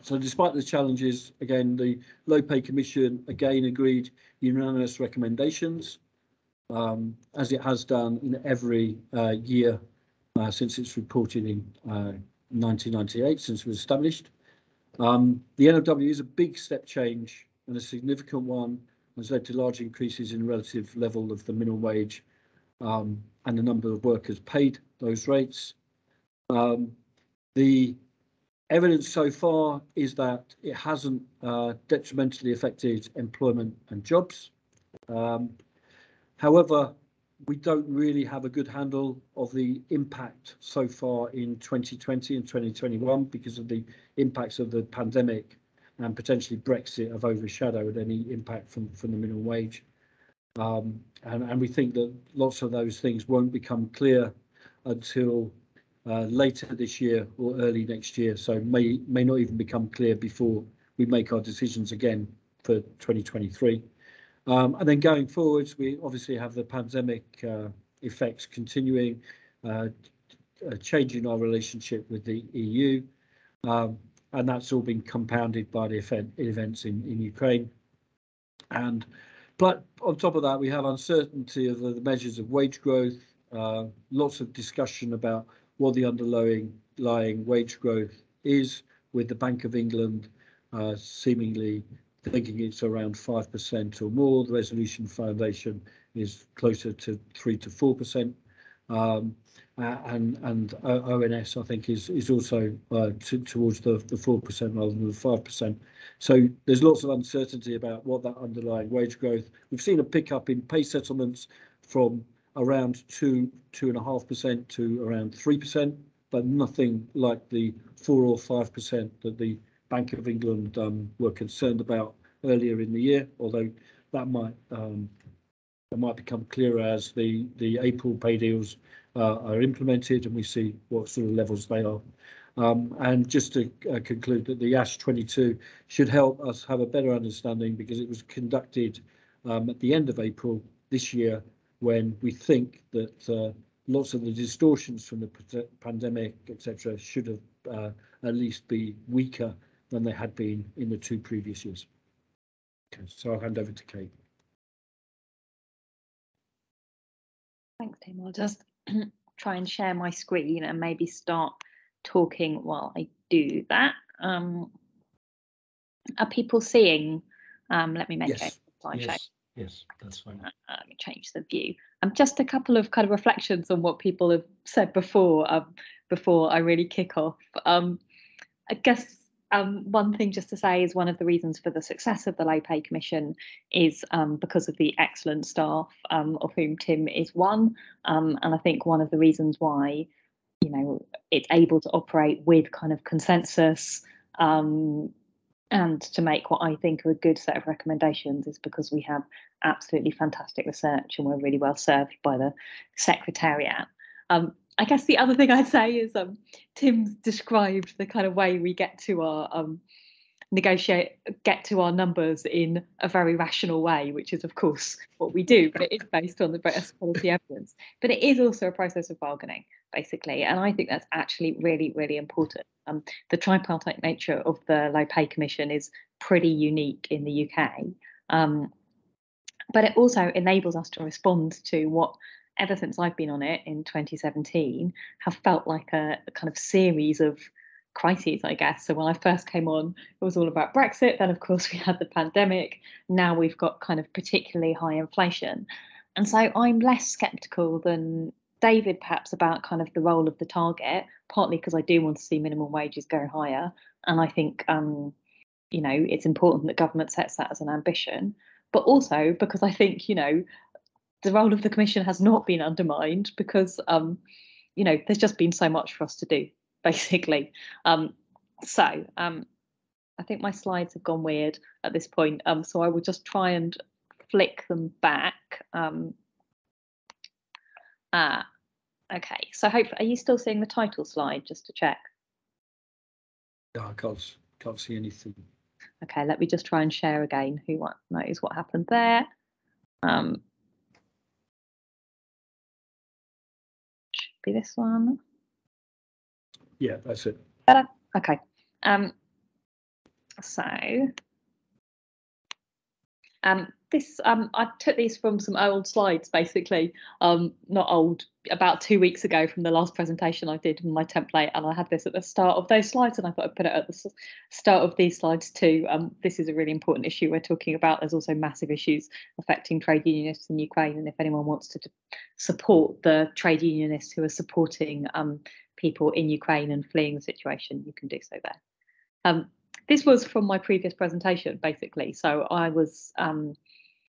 so despite the challenges, again, the Low Pay Commission again agreed unanimous recommendations, um, as it has done in every uh, year uh, since its reported in uh, 1998, since it was established. Um, the NLW is a big step change and a significant one has led to large increases in relative level of the minimum wage um, and the number of workers paid those rates. Um, the evidence so far is that it hasn't uh, detrimentally affected employment and jobs. Um, however, we don't really have a good handle of the impact so far in 2020 and 2021 because of the impacts of the pandemic and potentially Brexit have overshadowed any impact from, from the minimum wage. Um, and, and we think that lots of those things won't become clear until uh, later this year or early next year. So may may not even become clear before we make our decisions again for 2023. Um, and then going forwards, we obviously have the pandemic uh, effects continuing, uh, uh, changing our relationship with the EU, um, and that's all been compounded by the event, events in, in Ukraine. And but on top of that, we have uncertainty of the measures of wage growth, uh, lots of discussion about what the underlying lying wage growth is, with the Bank of England uh, seemingly thinking it's around 5% or more. The Resolution Foundation is closer to 3 to 4%. Um, and and ONS I think is is also uh, to, towards the the four percent rather than the five percent. So there's lots of uncertainty about what that underlying wage growth. We've seen a pickup in pay settlements from around two two and a half percent to around three percent, but nothing like the four or five percent that the Bank of England um, were concerned about earlier in the year. Although that might um, that might become clearer as the the April pay deals uh, are implemented and we see what sort of levels they are. Um, and just to uh, conclude that the ASHE 22 should help us have a better understanding because it was conducted um, at the end of April this year when we think that uh, lots of the distortions from the pandemic, etc., should have uh, at least be weaker than they had been in the two previous years. Okay, so I'll hand over to Kate. Thanks, Tim. I'll just try and share my screen and maybe start talking while I do that. Um, are people seeing? Um, let me make yes. a slideshow. Yes, yes, that's fine. Uh, let me change the view. Um, just a couple of kind of reflections on what people have said before. Um, before I really kick off. Um, I guess um, one thing just to say is one of the reasons for the success of the Low Pay Commission is um, because of the excellent staff, um, of whom Tim is one. Um, and I think one of the reasons why, you know, it's able to operate with kind of consensus um, and to make what I think are a good set of recommendations is because we have absolutely fantastic research and we're really well served by the Secretariat. Um, I guess the other thing I'd say is um, Tim's described the kind of way we get to our um, negotiate, get to our numbers in a very rational way, which is of course what we do, but it is based on the best quality evidence. But it is also a process of bargaining, basically, and I think that's actually really, really important. Um, the tripartite nature of the Low Pay Commission is pretty unique in the UK. Um, but it also enables us to respond to what ever since I've been on it in 2017, have felt like a, a, kind of series of crises, I guess. So when I first came on, it was all about Brexit. Then, of course, we had the pandemic. Now we've got kind of particularly high inflation. And so I'm less skeptical than David, perhaps, about kind of the role of the target, partly because I do want to see minimum wages go higher. And I think, um, you know, it's important that government sets that as an ambition but also because I think, you know, the role of the commission has not been undermined because um, you know there's just been so much for us to do basically um, so um, i think my slides have gone weird at this point um, so i will just try and flick them back ah, okay so hope are you still seeing the title slide just to check yeah, i can't can't see anything okay let me just try and share again who knows what happened there um, should be this one. Yeah, that's it. Better? Okay. Um, so um, this um, I took these from some old slides, basically. Um, not old, about two weeks ago from the last presentation I did in my template, and I had this at the start of those slides, and I thought I'd put it at the start of these slides too. Um, this is a really important issue we're talking about. There's also massive issues affecting trade unionists in Ukraine, and if anyone wants to, support the trade unionists who are supporting um, people in Ukraine and fleeing the situation, you can do so there. Um, this was from my previous presentation, basically. So I was um,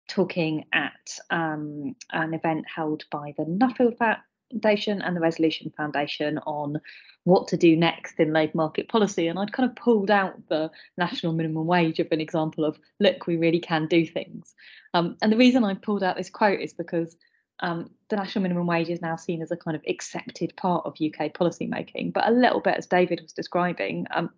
talking at um, an event held by the Nuffield Foundation and the Resolution Foundation on what to do next in labour market policy. And I'd kind of pulled out the national minimum wage of an example of, look, we really can do things. Um, and the reason I pulled out this quote is because um, the national minimum wage is now seen as a kind of accepted part of UK policy making, but a little bit as David was describing, um,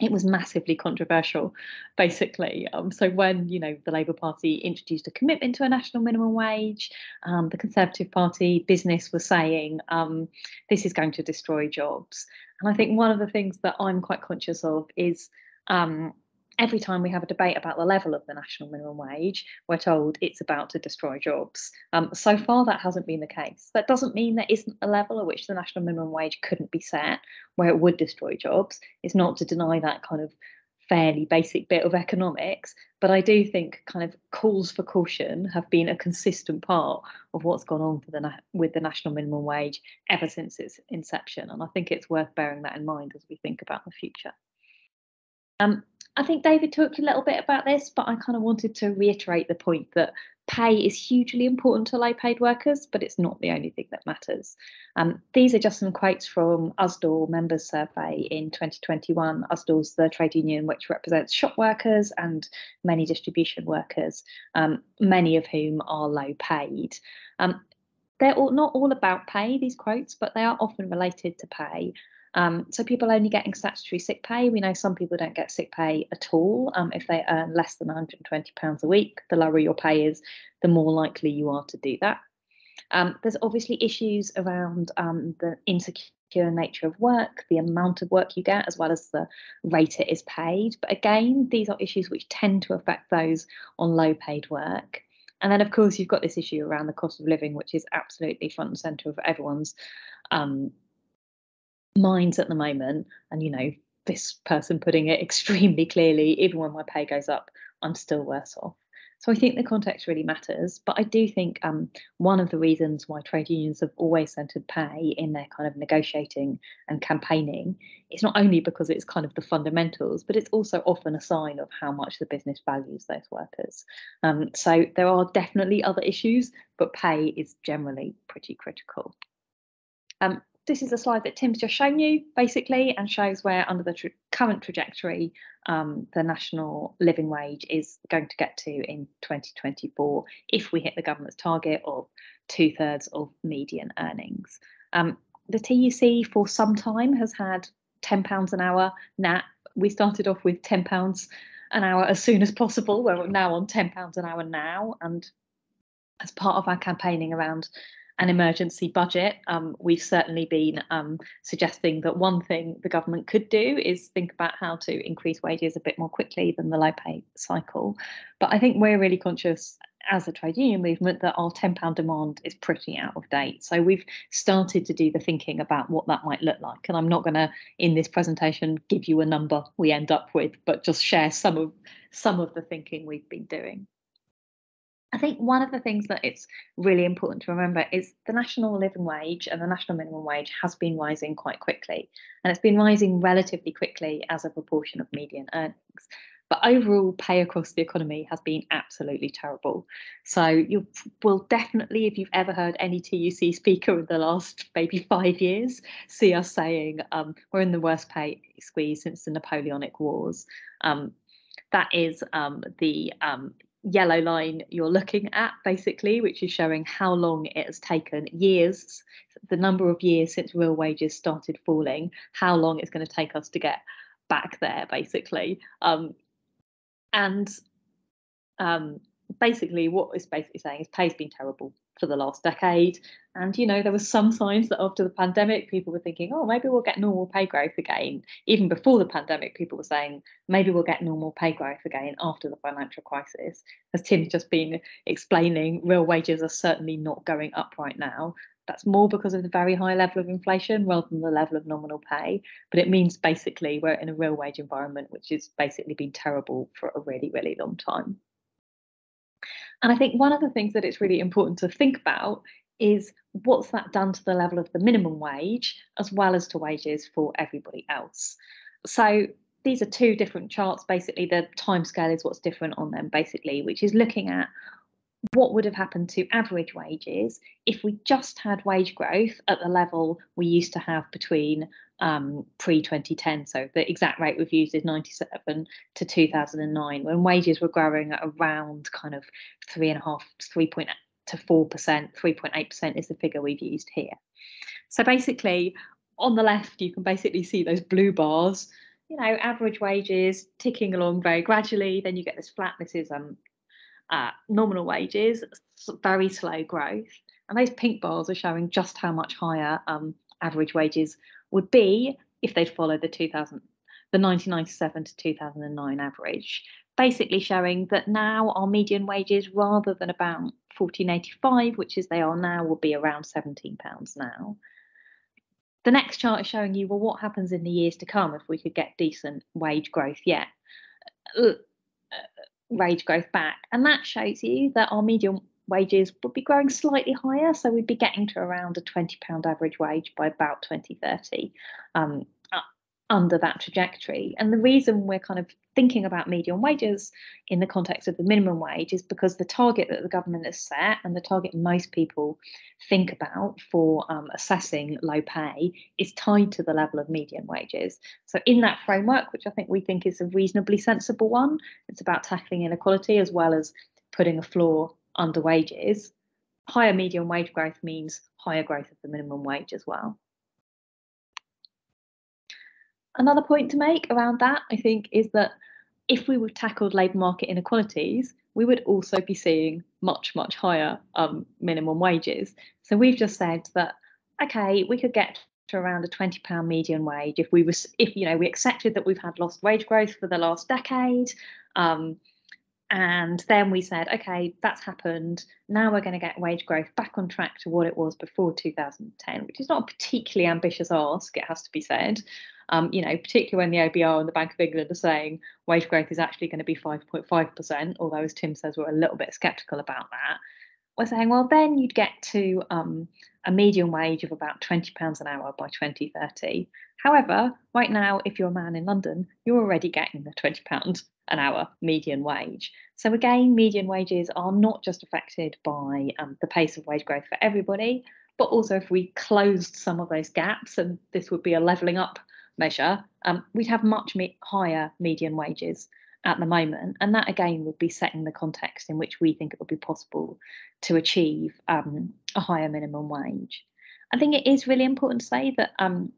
it was massively controversial, basically. Um, so when you know the Labour Party introduced a commitment to a national minimum wage, um, the Conservative Party business was saying um, this is going to destroy jobs. And I think one of the things that I'm quite conscious of is um, every time we have a debate about the level of the national minimum wage, we're told it's about to destroy jobs. Um, so far, that hasn't been the case. That doesn't mean there isn't a level at which the national minimum wage couldn't be set where it would destroy jobs. It's not to deny that kind of fairly basic bit of economics, but I do think kind of calls for caution have been a consistent part of what's gone on the with the national minimum wage ever since its inception, and I think it's worth bearing that in mind as we think about the future. Um, I think David talked a little bit about this, but I kind of wanted to reiterate the point that pay is hugely important to low paid workers, but it's not the only thing that matters. Um, these are just some quotes from USDAW members survey in 2021. USDAW's the trade union which represents shop workers and many distribution workers, um, many of whom are low paid. Um, they're all, not all about pay, these quotes, but they are often related to pay. Um, so people only getting statutory sick pay. We know some people don't get sick pay at all um, if they earn less than £120 a week. The lower your pay is, the more likely you are to do that. Um, there's obviously issues around um, the insecure nature of work, the amount of work you get, as well as the rate it is paid. But again, these are issues which tend to affect those on low paid work. And then, of course, you've got this issue around the cost of living, which is absolutely front and centre of everyone's um, minds at the moment and you know this person putting it extremely clearly even when my pay goes up i'm still worse off. So i think the context really matters but i do think um, one of the reasons why trade unions have always centered pay in their kind of negotiating and campaigning is not only because it's kind of the fundamentals but it's also often a sign of how much the business values those workers. Um, so there are definitely other issues but pay is generally pretty critical. Um, this is a slide that Tim's just shown you, basically, and shows where under the tra current trajectory, um, the national living wage is going to get to in 2024 if we hit the government's target of two thirds of median earnings. Um, the TUC for some time has had £10 an hour NAT. We started off with £10 an hour as soon as possible. We're now on £10 an hour now. And as part of our campaigning around an emergency budget, um, we've certainly been um, suggesting that one thing the government could do is think about how to increase wages a bit more quickly than the low pay cycle. But I think we're really conscious as a trade union movement that our £10 demand is pretty out of date. So we've started to do the thinking about what that might look like. And I'm not going to, in this presentation, give you a number we end up with, but just share some of some of the thinking we've been doing. I think one of the things that it's really important to remember is the national living wage and the national minimum wage has been rising quite quickly. And it's been rising relatively quickly as a proportion of median earnings. But overall pay across the economy has been absolutely terrible. So you will definitely, if you've ever heard any TUC speaker in the last maybe five years, see us saying um, we're in the worst pay squeeze since the Napoleonic Wars. Um, that is um, the um, yellow line you're looking at basically which is showing how long it has taken years the number of years since real wages started falling how long it's going to take us to get back there basically. Um, and um, basically what it's basically saying is pay's been terrible for the last decade. And, you know, there were some signs that after the pandemic, people were thinking, oh, maybe we'll get normal pay growth again. Even before the pandemic, people were saying, maybe we'll get normal pay growth again after the financial crisis. As Tim's just been explaining, real wages are certainly not going up right now. That's more because of the very high level of inflation rather than the level of nominal pay. But it means basically we're in a real wage environment, which has basically been terrible for a really, really long time. And I think one of the things that it's really important to think about is what's that done to the level of the minimum wage as well as to wages for everybody else. So these are two different charts. Basically, the timescale is what's different on them, basically, which is looking at what would have happened to average wages if we just had wage growth at the level we used to have between um, pre 2010. So the exact rate we've used is 97 to 2009, when wages were growing at around kind of three and a half, 3.8 to 4%, 3.8% is the figure we've used here. So basically, on the left, you can basically see those blue bars, you know, average wages ticking along very gradually. Then you get this flat, this is um, uh, nominal wages, very slow growth. And those pink bars are showing just how much higher um, average wages would be if they'd followed the 2000, the 1997 to 2009 average, basically showing that now our median wages, rather than about 1485, which is they are now, will be around 17 pounds now. The next chart is showing you, well, what happens in the years to come if we could get decent wage growth yet, uh, wage growth back. And that shows you that our median wages would be growing slightly higher. So we'd be getting to around a £20 average wage by about 2030 um, under that trajectory. And the reason we're kind of thinking about median wages in the context of the minimum wage is because the target that the government has set and the target most people think about for um, assessing low pay is tied to the level of median wages. So, in that framework, which I think we think is a reasonably sensible one, it's about tackling inequality as well as putting a floor under wages. Higher median wage growth means higher growth of the minimum wage as well. Another point to make around that, I think, is that if we would tackled labour market inequalities, we would also be seeing much, much higher um, minimum wages. So we've just said that, okay, we could get to around a £20 median wage if we was if you know we accepted that we've had lost wage growth for the last decade um, and then we said, okay, that's happened. Now we're going to get wage growth back on track to what it was before 2010, which is not a particularly ambitious ask, it has to be said. Um, you know, particularly when the OBR and the Bank of England are saying wage growth is actually going to be 5.5%, although as Tim says, we're a little bit sceptical about that. We're saying, well, then you'd get to um, a median wage of about £20 an hour by 2030. However, right now, if you're a man in London, you're already getting the £20 an hour median wage. So again, median wages are not just affected by um, the pace of wage growth for everybody, but also if we closed some of those gaps, and this would be a levelling up measure, um, we'd have much me higher median wages at the moment. And that again would be setting the context in which we think it would be possible to achieve um, a higher minimum wage. I think it is really important to say that um,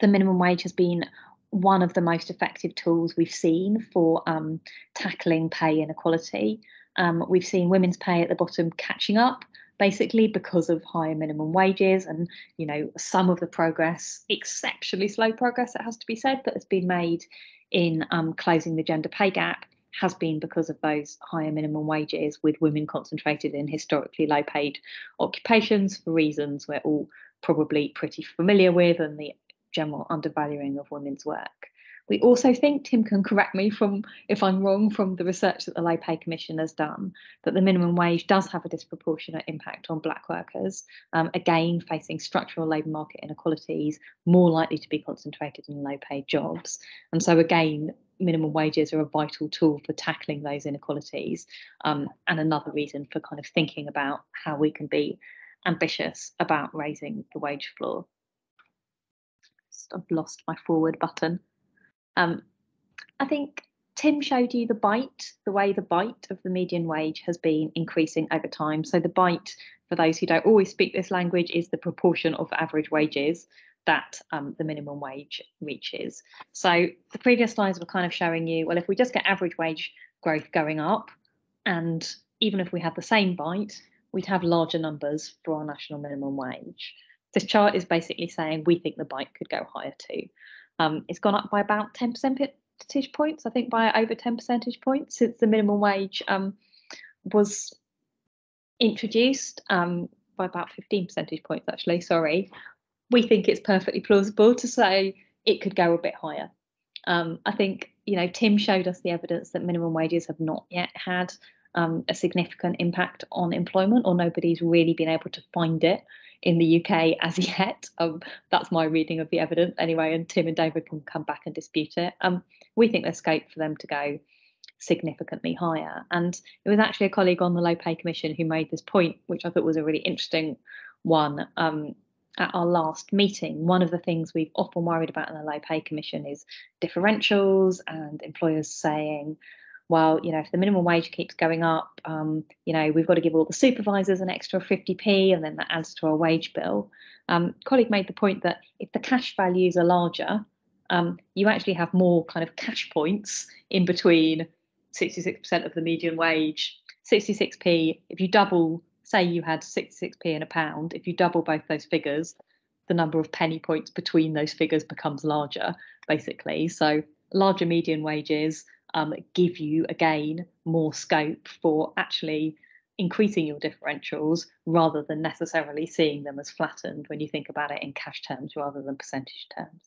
the minimum wage has been one of the most effective tools we've seen for um, tackling pay inequality. Um, we've seen women's pay at the bottom catching up basically because of higher minimum wages and you know some of the progress exceptionally slow progress it has to be said that has been made in um, closing the gender pay gap has been because of those higher minimum wages with women concentrated in historically low paid occupations for reasons we're all probably pretty familiar with and the general undervaluing of women's work. We also think, Tim can correct me from if I'm wrong, from the research that the Low Pay Commission has done, that the minimum wage does have a disproportionate impact on black workers, um, again facing structural labour market inequalities, more likely to be concentrated in low paid jobs. And so again, minimum wages are a vital tool for tackling those inequalities um, and another reason for kind of thinking about how we can be ambitious about raising the wage floor. I've lost my forward button. Um, I think Tim showed you the bite, the way the bite of the median wage has been increasing over time. So the bite, for those who don't always speak this language, is the proportion of average wages that um, the minimum wage reaches. So the previous slides were kind of showing you, well, if we just get average wage growth going up, and even if we had the same bite, we'd have larger numbers for our national minimum wage. This chart is basically saying we think the bite could go higher too. Um, it's gone up by about 10 percentage points, I think by over 10 percentage points since the minimum wage um, was introduced um, by about 15 percentage points actually, sorry. We think it's perfectly plausible to say it could go a bit higher. Um, I think, you know, Tim showed us the evidence that minimum wages have not yet had um, a significant impact on employment or nobody's really been able to find it in the UK as yet. Um, that's my reading of the evidence anyway, and Tim and David can come back and dispute it. Um, we think there's scope for them to go significantly higher. And it was actually a colleague on the Low Pay Commission who made this point, which I thought was a really interesting one. Um, at our last meeting, one of the things we've often worried about in the Low Pay Commission is differentials and employers saying, well, you know, if the minimum wage keeps going up, um, you know, we've got to give all the supervisors an extra 50p and then that adds to our wage bill. Um, colleague made the point that if the cash values are larger, um, you actually have more kind of cash points in between 66% of the median wage, 66p. If you double say you had 66p in a pound, if you double both those figures, the number of penny points between those figures becomes larger, basically. So larger median wages um, give you again more scope for actually increasing your differentials rather than necessarily seeing them as flattened when you think about it in cash terms rather than percentage terms.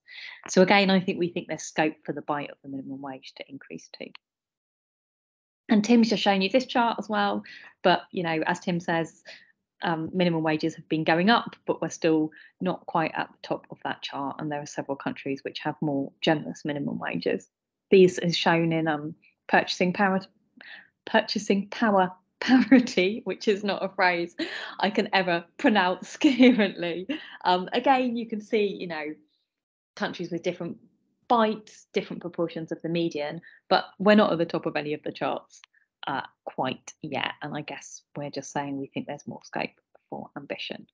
So again, I think we think there's scope for the bite of the minimum wage to increase too. And Tim's just shown you this chart as well. But, you know, as Tim says, um, minimum wages have been going up, but we're still not quite at the top of that chart. And there are several countries which have more generous minimum wages. These is shown in um, purchasing power, purchasing power parity, which is not a phrase I can ever pronounce coherently. Um, again, you can see, you know, countries with different bites different proportions of the median, but we're not at the top of any of the charts uh, quite yet. And I guess we're just saying we think there's more scope for ambition.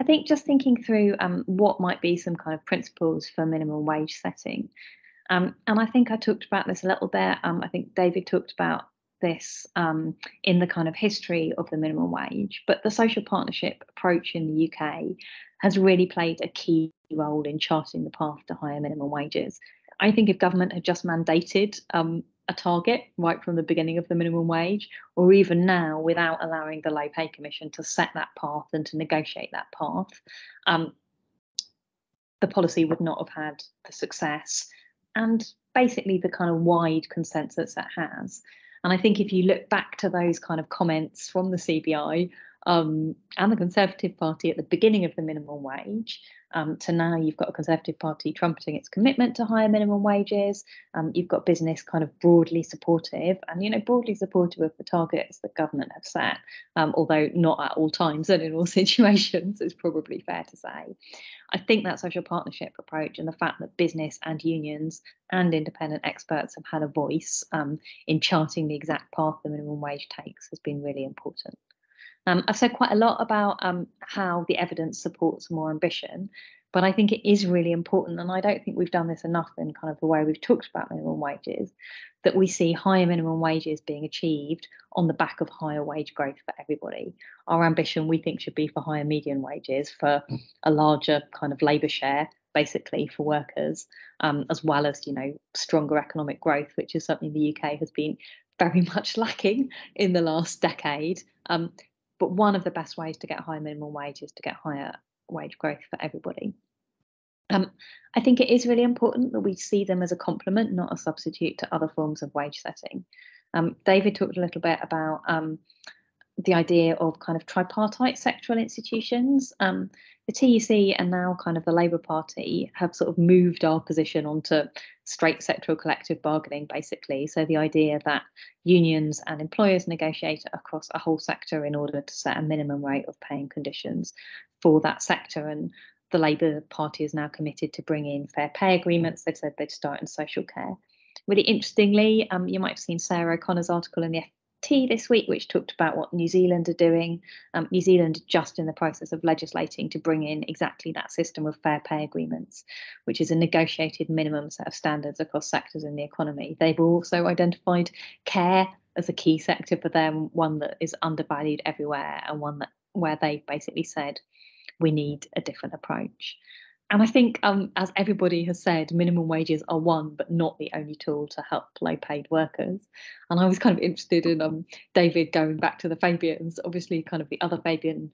I think just thinking through um, what might be some kind of principles for minimum wage setting. Um, and I think I talked about this a little bit. Um, I think David talked about this um, in the kind of history of the minimum wage, but the social partnership approach in the UK has really played a key role in charting the path to higher minimum wages. I think if government had just mandated um, a target right from the beginning of the minimum wage, or even now without allowing the Low Pay Commission to set that path and to negotiate that path, um, the policy would not have had the success and basically the kind of wide consensus it has. And I think if you look back to those kind of comments from the CBI um, and the Conservative Party at the beginning of the minimum wage, um, to now you've got a Conservative Party trumpeting its commitment to higher minimum wages. Um, you've got business kind of broadly supportive and, you know, broadly supportive of the targets that government have set, um, although not at all times and in all situations, is probably fair to say. I think that social partnership approach and the fact that business and unions and independent experts have had a voice um, in charting the exact path the minimum wage takes has been really important. Um, I've said quite a lot about um, how the evidence supports more ambition, but I think it is really important, and I don't think we've done this enough in kind of the way we've talked about minimum wages, that we see higher minimum wages being achieved on the back of higher wage growth for everybody. Our ambition, we think, should be for higher median wages, for a larger kind of labour share, basically for workers, um, as well as you know stronger economic growth, which is something the UK has been very much lacking in the last decade. Um, but one of the best ways to get higher minimum wage is to get higher wage growth for everybody. Um, I think it is really important that we see them as a complement, not a substitute to other forms of wage setting. Um, David talked a little bit about um, the idea of kind of tripartite sectoral institutions. Um, the TUC and now kind of the Labour Party have sort of moved our position onto straight sectoral collective bargaining, basically. So the idea that unions and employers negotiate across a whole sector in order to set a minimum rate of paying conditions for that sector. And the Labour Party is now committed to bring in fair pay agreements. They've said they'd start in social care. Really interestingly, um, you might have seen Sarah O'Connor's article in the FT this week, which talked about what New Zealand are doing. Um, New Zealand just in the process of legislating to bring in exactly that system of fair pay agreements, which is a negotiated minimum set of standards across sectors in the economy. They've also identified care as a key sector for them, one that is undervalued everywhere, and one that where they basically said we need a different approach. And I think, um, as everybody has said, minimum wages are one, but not the only tool to help low paid workers. And I was kind of interested in um, David going back to the Fabians. Obviously, kind of the other Fabian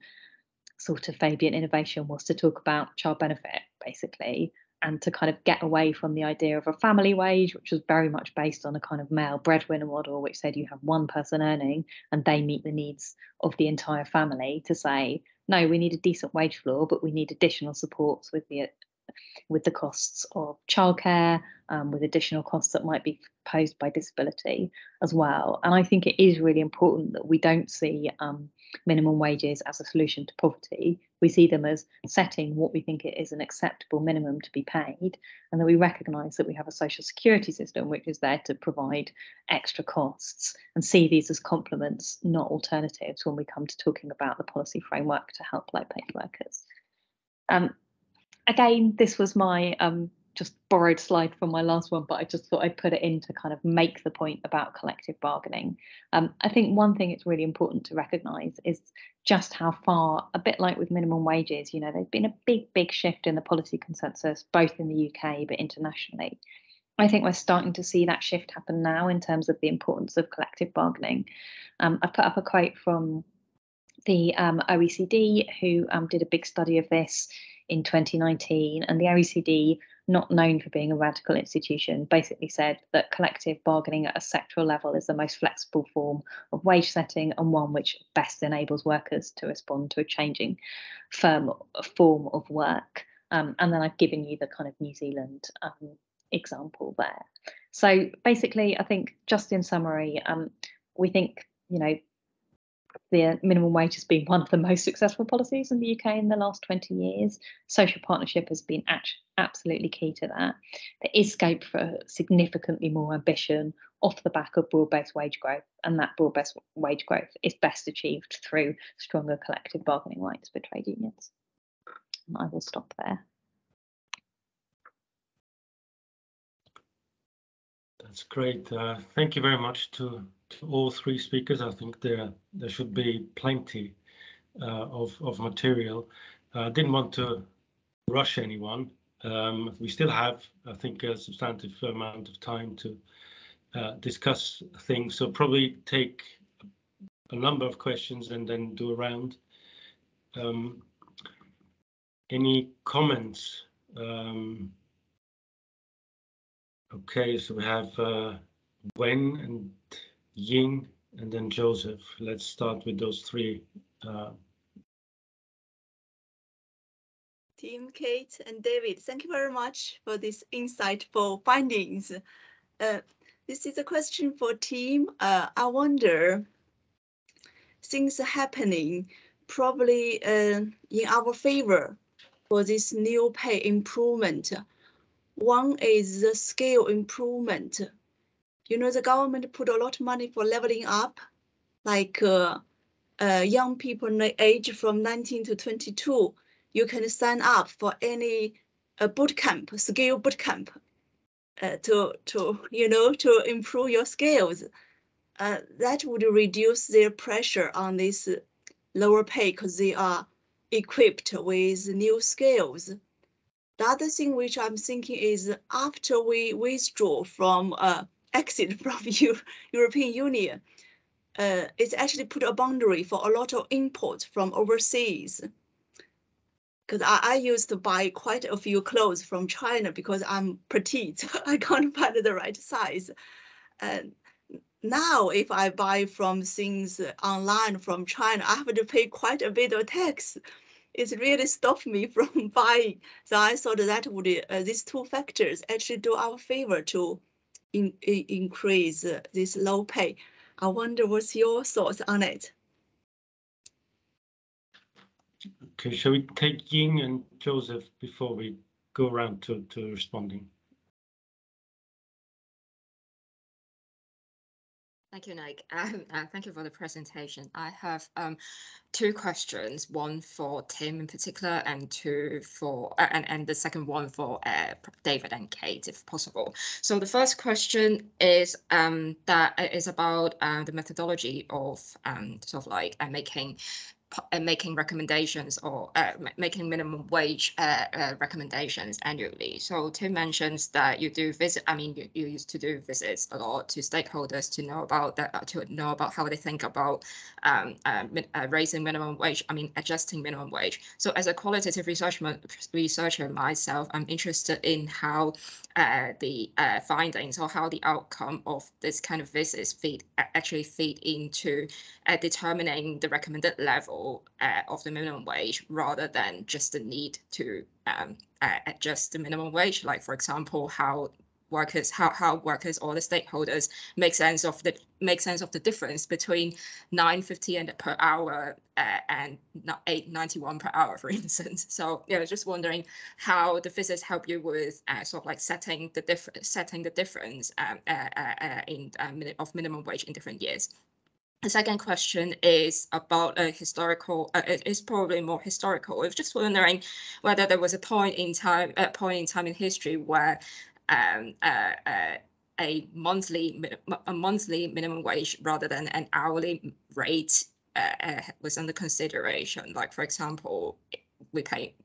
sort of Fabian innovation was to talk about child benefit, basically, and to kind of get away from the idea of a family wage, which was very much based on a kind of male breadwinner model, which said you have one person earning and they meet the needs of the entire family, to say, no, we need a decent wage floor, but we need additional supports with the with the costs of childcare, um, with additional costs that might be posed by disability as well. And I think it is really important that we don't see um, minimum wages as a solution to poverty. We see them as setting what we think it is an acceptable minimum to be paid, and that we recognise that we have a social security system which is there to provide extra costs and see these as complements, not alternatives, when we come to talking about the policy framework to help low paid workers. Um, again, this was my um, just borrowed slide from my last one, but I just thought I'd put it in to kind of make the point about collective bargaining. Um, I think one thing it's really important to recognise is just how far, a bit like with minimum wages, you know, there's been a big, big shift in the policy consensus, both in the UK but internationally. I think we're starting to see that shift happen now in terms of the importance of collective bargaining. Um, I put up a quote from the um, OECD, who um, did a big study of this in 2019, and the OECD not known for being a radical institution, basically said that collective bargaining at a sectoral level is the most flexible form of wage setting and one which best enables workers to respond to a changing firm form of work. Um, and then I've given you the kind of New Zealand um, example there. So basically, I think just in summary, um, we think you know the minimum wage has been one of the most successful policies in the UK in the last 20 years. Social partnership has been absolutely key to that. There is scope for significantly more ambition off the back of broad based wage growth, and that broad based wage growth is best achieved through stronger collective bargaining rights for trade unions. And I will stop there. That's great. Uh, thank you very much to all three speakers. I think there there should be plenty uh, of of material. I uh, didn't want to rush anyone. Um, we still have, I think, a substantive amount of time to uh, discuss things. So probably take a number of questions and then do a round. Um, any comments? Um, okay, so we have uh, Wen and Ying, and then Joseph. Let's start with those three. Uh, Tim Kate and David, thank you very much for this insightful findings. Uh, this is a question for Tim. Uh, I wonder, things happening probably uh, in our favor for this new pay improvement. One is the scale improvement you know, the government put a lot of money for leveling up, like uh, uh, young people in age from 19 to 22, you can sign up for any uh, boot camp, skill boot camp, uh, to to you know to improve your skills. Uh, that would reduce their pressure on this lower pay because they are equipped with new skills. The other thing which I'm thinking is after we withdraw from uh, exit from Euro European Union, uh, it's actually put a boundary for a lot of imports from overseas. Because I, I used to buy quite a few clothes from China because I'm petite, I can't find the right size. And now if I buy from things online from China, I have to pay quite a bit of tax. It's really stopped me from buying. So I thought that would uh, these two factors actually do our favor to in, in, increase this low pay. I wonder what's your thoughts on it? Okay, shall we take Ying and Joseph before we go around to, to responding? Thank you, Nick. Um, uh, thank you for the presentation. I have um, two questions, one for Tim in particular, and two for uh, and and the second one for uh, David and Kate, if possible. So the first question is um, that uh, about uh, the methodology of um, sort of like uh, making making recommendations or uh, making minimum wage uh, uh, recommendations annually. So Tim mentions that you do visit. I mean, you, you used to do visits a lot to stakeholders to know about that, uh, to know about how they think about um, uh, raising minimum wage. I mean, adjusting minimum wage. So as a qualitative researcher, researcher myself, I'm interested in how uh, the uh, findings or how the outcome of this kind of visits feed actually feed into uh, determining the recommended level level uh, of the minimum wage rather than just the need to um, adjust the minimum wage. Like, for example, how workers how, how workers or the stakeholders make sense of the make sense of the difference between 950 and per hour uh, and 891 per hour for instance so yeah just wondering how the physics help you with uh, sort of like setting the difference setting the difference um, uh, uh, uh in uh, of minimum wage in different years the second question is about a historical, uh, it is probably more historical. I was just wondering whether there was a point in time, a point in time in history where um, uh, uh, a monthly a monthly minimum wage rather than an hourly rate uh, uh, was under consideration. Like for example, we pay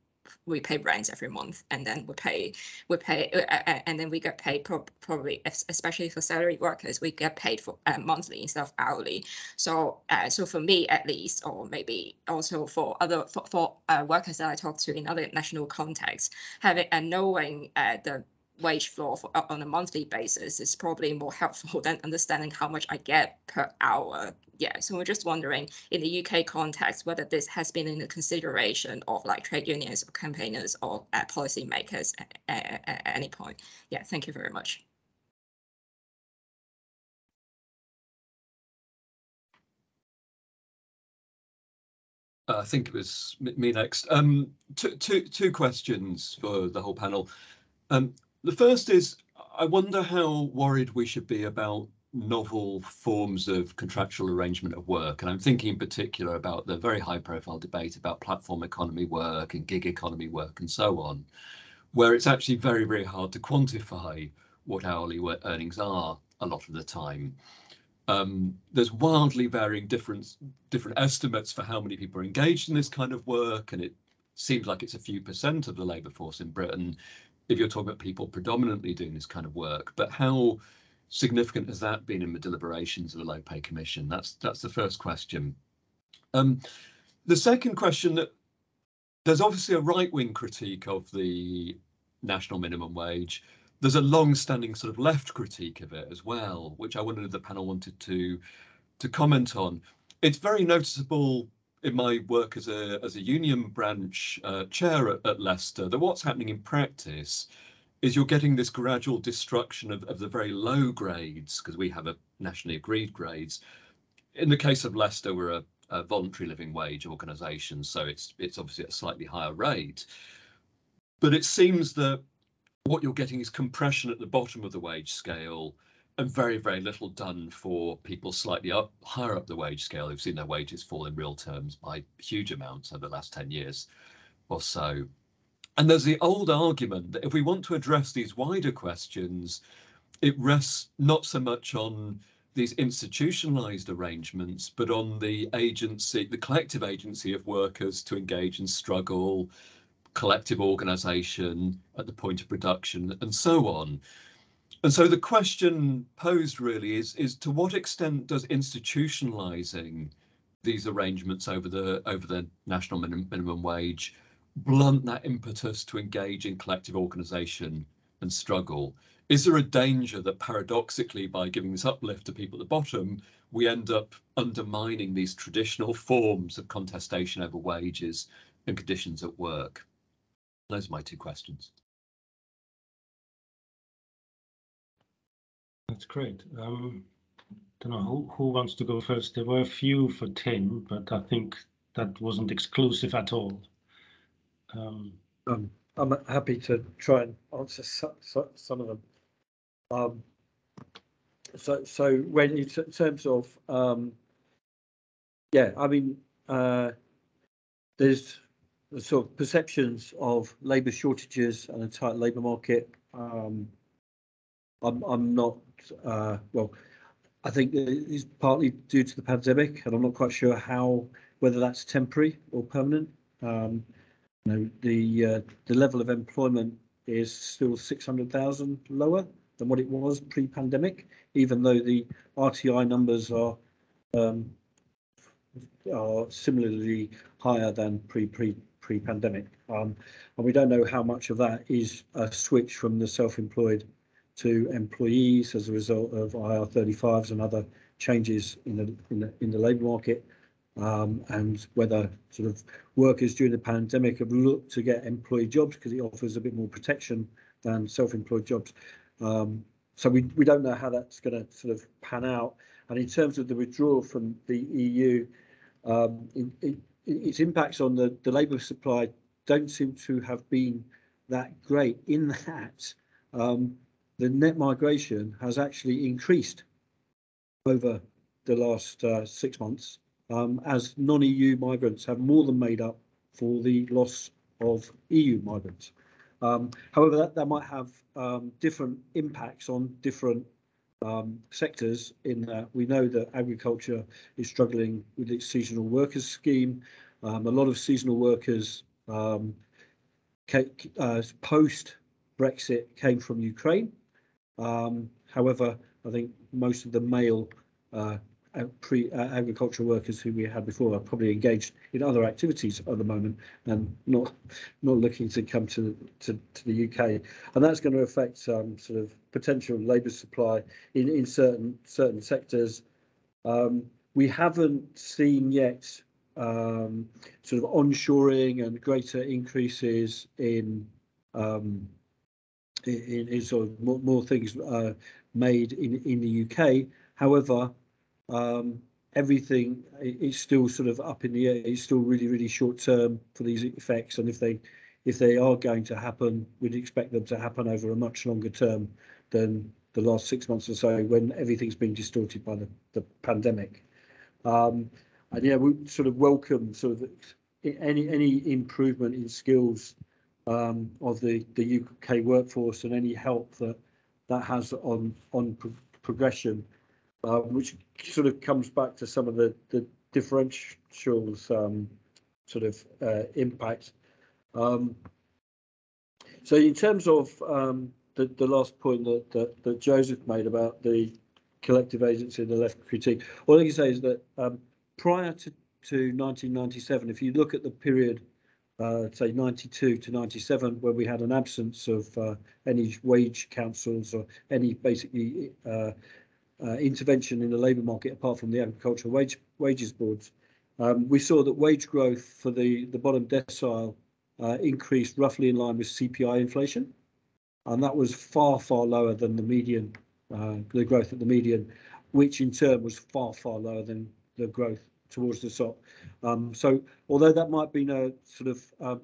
we pay rent every month and then we pay we pay uh, uh, uh and then we get paid pro probably especially for salary workers we get paid for uh, monthly instead of hourly. So uh, so for me at least or maybe also for other for, for workers that i talk to in other national contexts having and knowing the wage floor for, uh, on a monthly basis is probably more helpful than understanding how much I get per hour. Yeah, so we're just wondering in the UK context whether this has been in the consideration of like trade unions or campaigners or uh, policymakers at, at, at any point. Yeah, thank you very much. Uh, I think it was me next. Um, two, two, two questions for the whole panel. Um, the first is, I wonder how worried we should be about novel forms of contractual arrangement of work. And I'm thinking in particular about the very high profile debate about platform economy work and gig economy work and so on, where it's actually very, very hard to quantify what hourly earnings are a lot of the time. Um, there's wildly varying different, different estimates for how many people are engaged in this kind of work, and it seems like it's a few percent of the labour force in Britain if you're talking about people predominantly doing this kind of work, but how significant has that been in the deliberations of the Low Pay Commission? That's that's the first question. Um, the second question that there's obviously a right-wing critique of the national minimum wage. There's a long-standing sort of left critique of it as well, which I wondered if the panel wanted to to comment on. It's very noticeable in my work as a as a union branch uh, chair at, at, Leicester that what's happening in practice is you're getting this gradual destruction of, of the very low grades because we have a nationally agreed grades. In the case of Leicester, we're a, a voluntary living wage organisation, so it's it's obviously at a slightly higher rate. But it seems that what you're getting is compression at the bottom of the wage scale and very, very little done for people slightly up higher up the wage scale who've seen their wages fall in real terms by huge amounts over the last 10 years or so. And there's the old argument that if we want to address these wider questions, it rests not so much on these institutionalized arrangements, but on the agency, the collective agency of workers to engage in struggle, collective organization at the point of production, and so on. And so the question posed really is, is to what extent does institutionalizing these arrangements over the over the national minimum, minimum wage blunt that impetus to engage in collective organization and struggle? Is there a danger that paradoxically, by giving this uplift to people at the bottom, we end up undermining these traditional forms of contestation over wages and conditions at work? Those are my two questions. That's great. Um, don't know who, who wants to go first. There were a few for Tim, but I think that wasn't exclusive at all. Um, um, I'm happy to try and answer so, so, some of them. Um, so, so when you in terms of, um, yeah, I mean, uh, there's the sort of perceptions of labour shortages and a tight labour market. Um, I'm, I'm not uh, well, I think it's partly due to the pandemic, and I'm not quite sure how whether that's temporary or permanent. Um, you know, the uh, the level of employment is still 600,000 lower than what it was pre-pandemic, even though the RTI numbers are um, are similarly higher than pre pre pre-pandemic. Um, and we don't know how much of that is a switch from the self-employed to employees as a result of IR35s and other changes in the in the, in the labour market, um, and whether sort of workers during the pandemic have looked to get employee jobs because it offers a bit more protection than self-employed jobs. Um, so we, we don't know how that's going to sort of pan out. And in terms of the withdrawal from the EU, um, its impacts on the, the labour supply don't seem to have been that great in that um, the net migration has actually increased over the last uh, six months um, as non-EU migrants have more than made up for the loss of EU migrants. Um, however, that, that might have um, different impacts on different um, sectors in that we know that agriculture is struggling with its seasonal workers scheme. Um, a lot of seasonal workers um, uh, post Brexit came from Ukraine. Um, however, I think most of the male uh, pre uh, agricultural workers who we had before are probably engaged in other activities at the moment and not not looking to come to to, to the UK and that's going to affect um, sort of potential labour supply in in certain certain sectors. Um, we haven't seen yet um, sort of onshoring and greater increases in um, in, in, sort of more, more things uh, made in in the UK however um, everything is still sort of up in the air. It's still really, really short term for these effects, and if they if they are going to happen, we'd expect them to happen over a much longer term than the last six months or so, when everything's been distorted by the, the pandemic. Um, and yeah, we sort of welcome sort of any any improvement in skills um, of the the UK workforce and any help that that has on on pro progression um, which sort of comes back to some of the, the differentials um, sort of uh, impact. Um, so in terms of um, the, the last point that, that, that, Joseph made about the collective agency and the left critique, all I can say is that um, prior to, to 1997, if you look at the period uh, say 92 to 97, where we had an absence of uh, any wage councils or any basically uh, uh, intervention in the labour market apart from the agricultural wage wages boards. Um, we saw that wage growth for the, the bottom decile uh, increased roughly in line with CPI inflation. And that was far, far lower than the median, uh, the growth at the median, which in turn was far, far lower than the growth towards the top. Um, so although that might be a sort of um,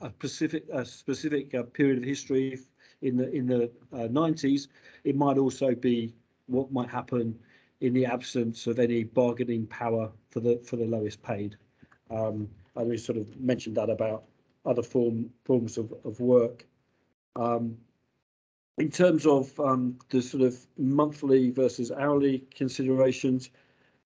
a specific, a specific uh, period of history in the in the 90s, uh, it might also be what might happen in the absence of any bargaining power for the for the lowest paid. Um, and we sort of mentioned that about other form forms of, of work. Um, in terms of um, the sort of monthly versus hourly considerations,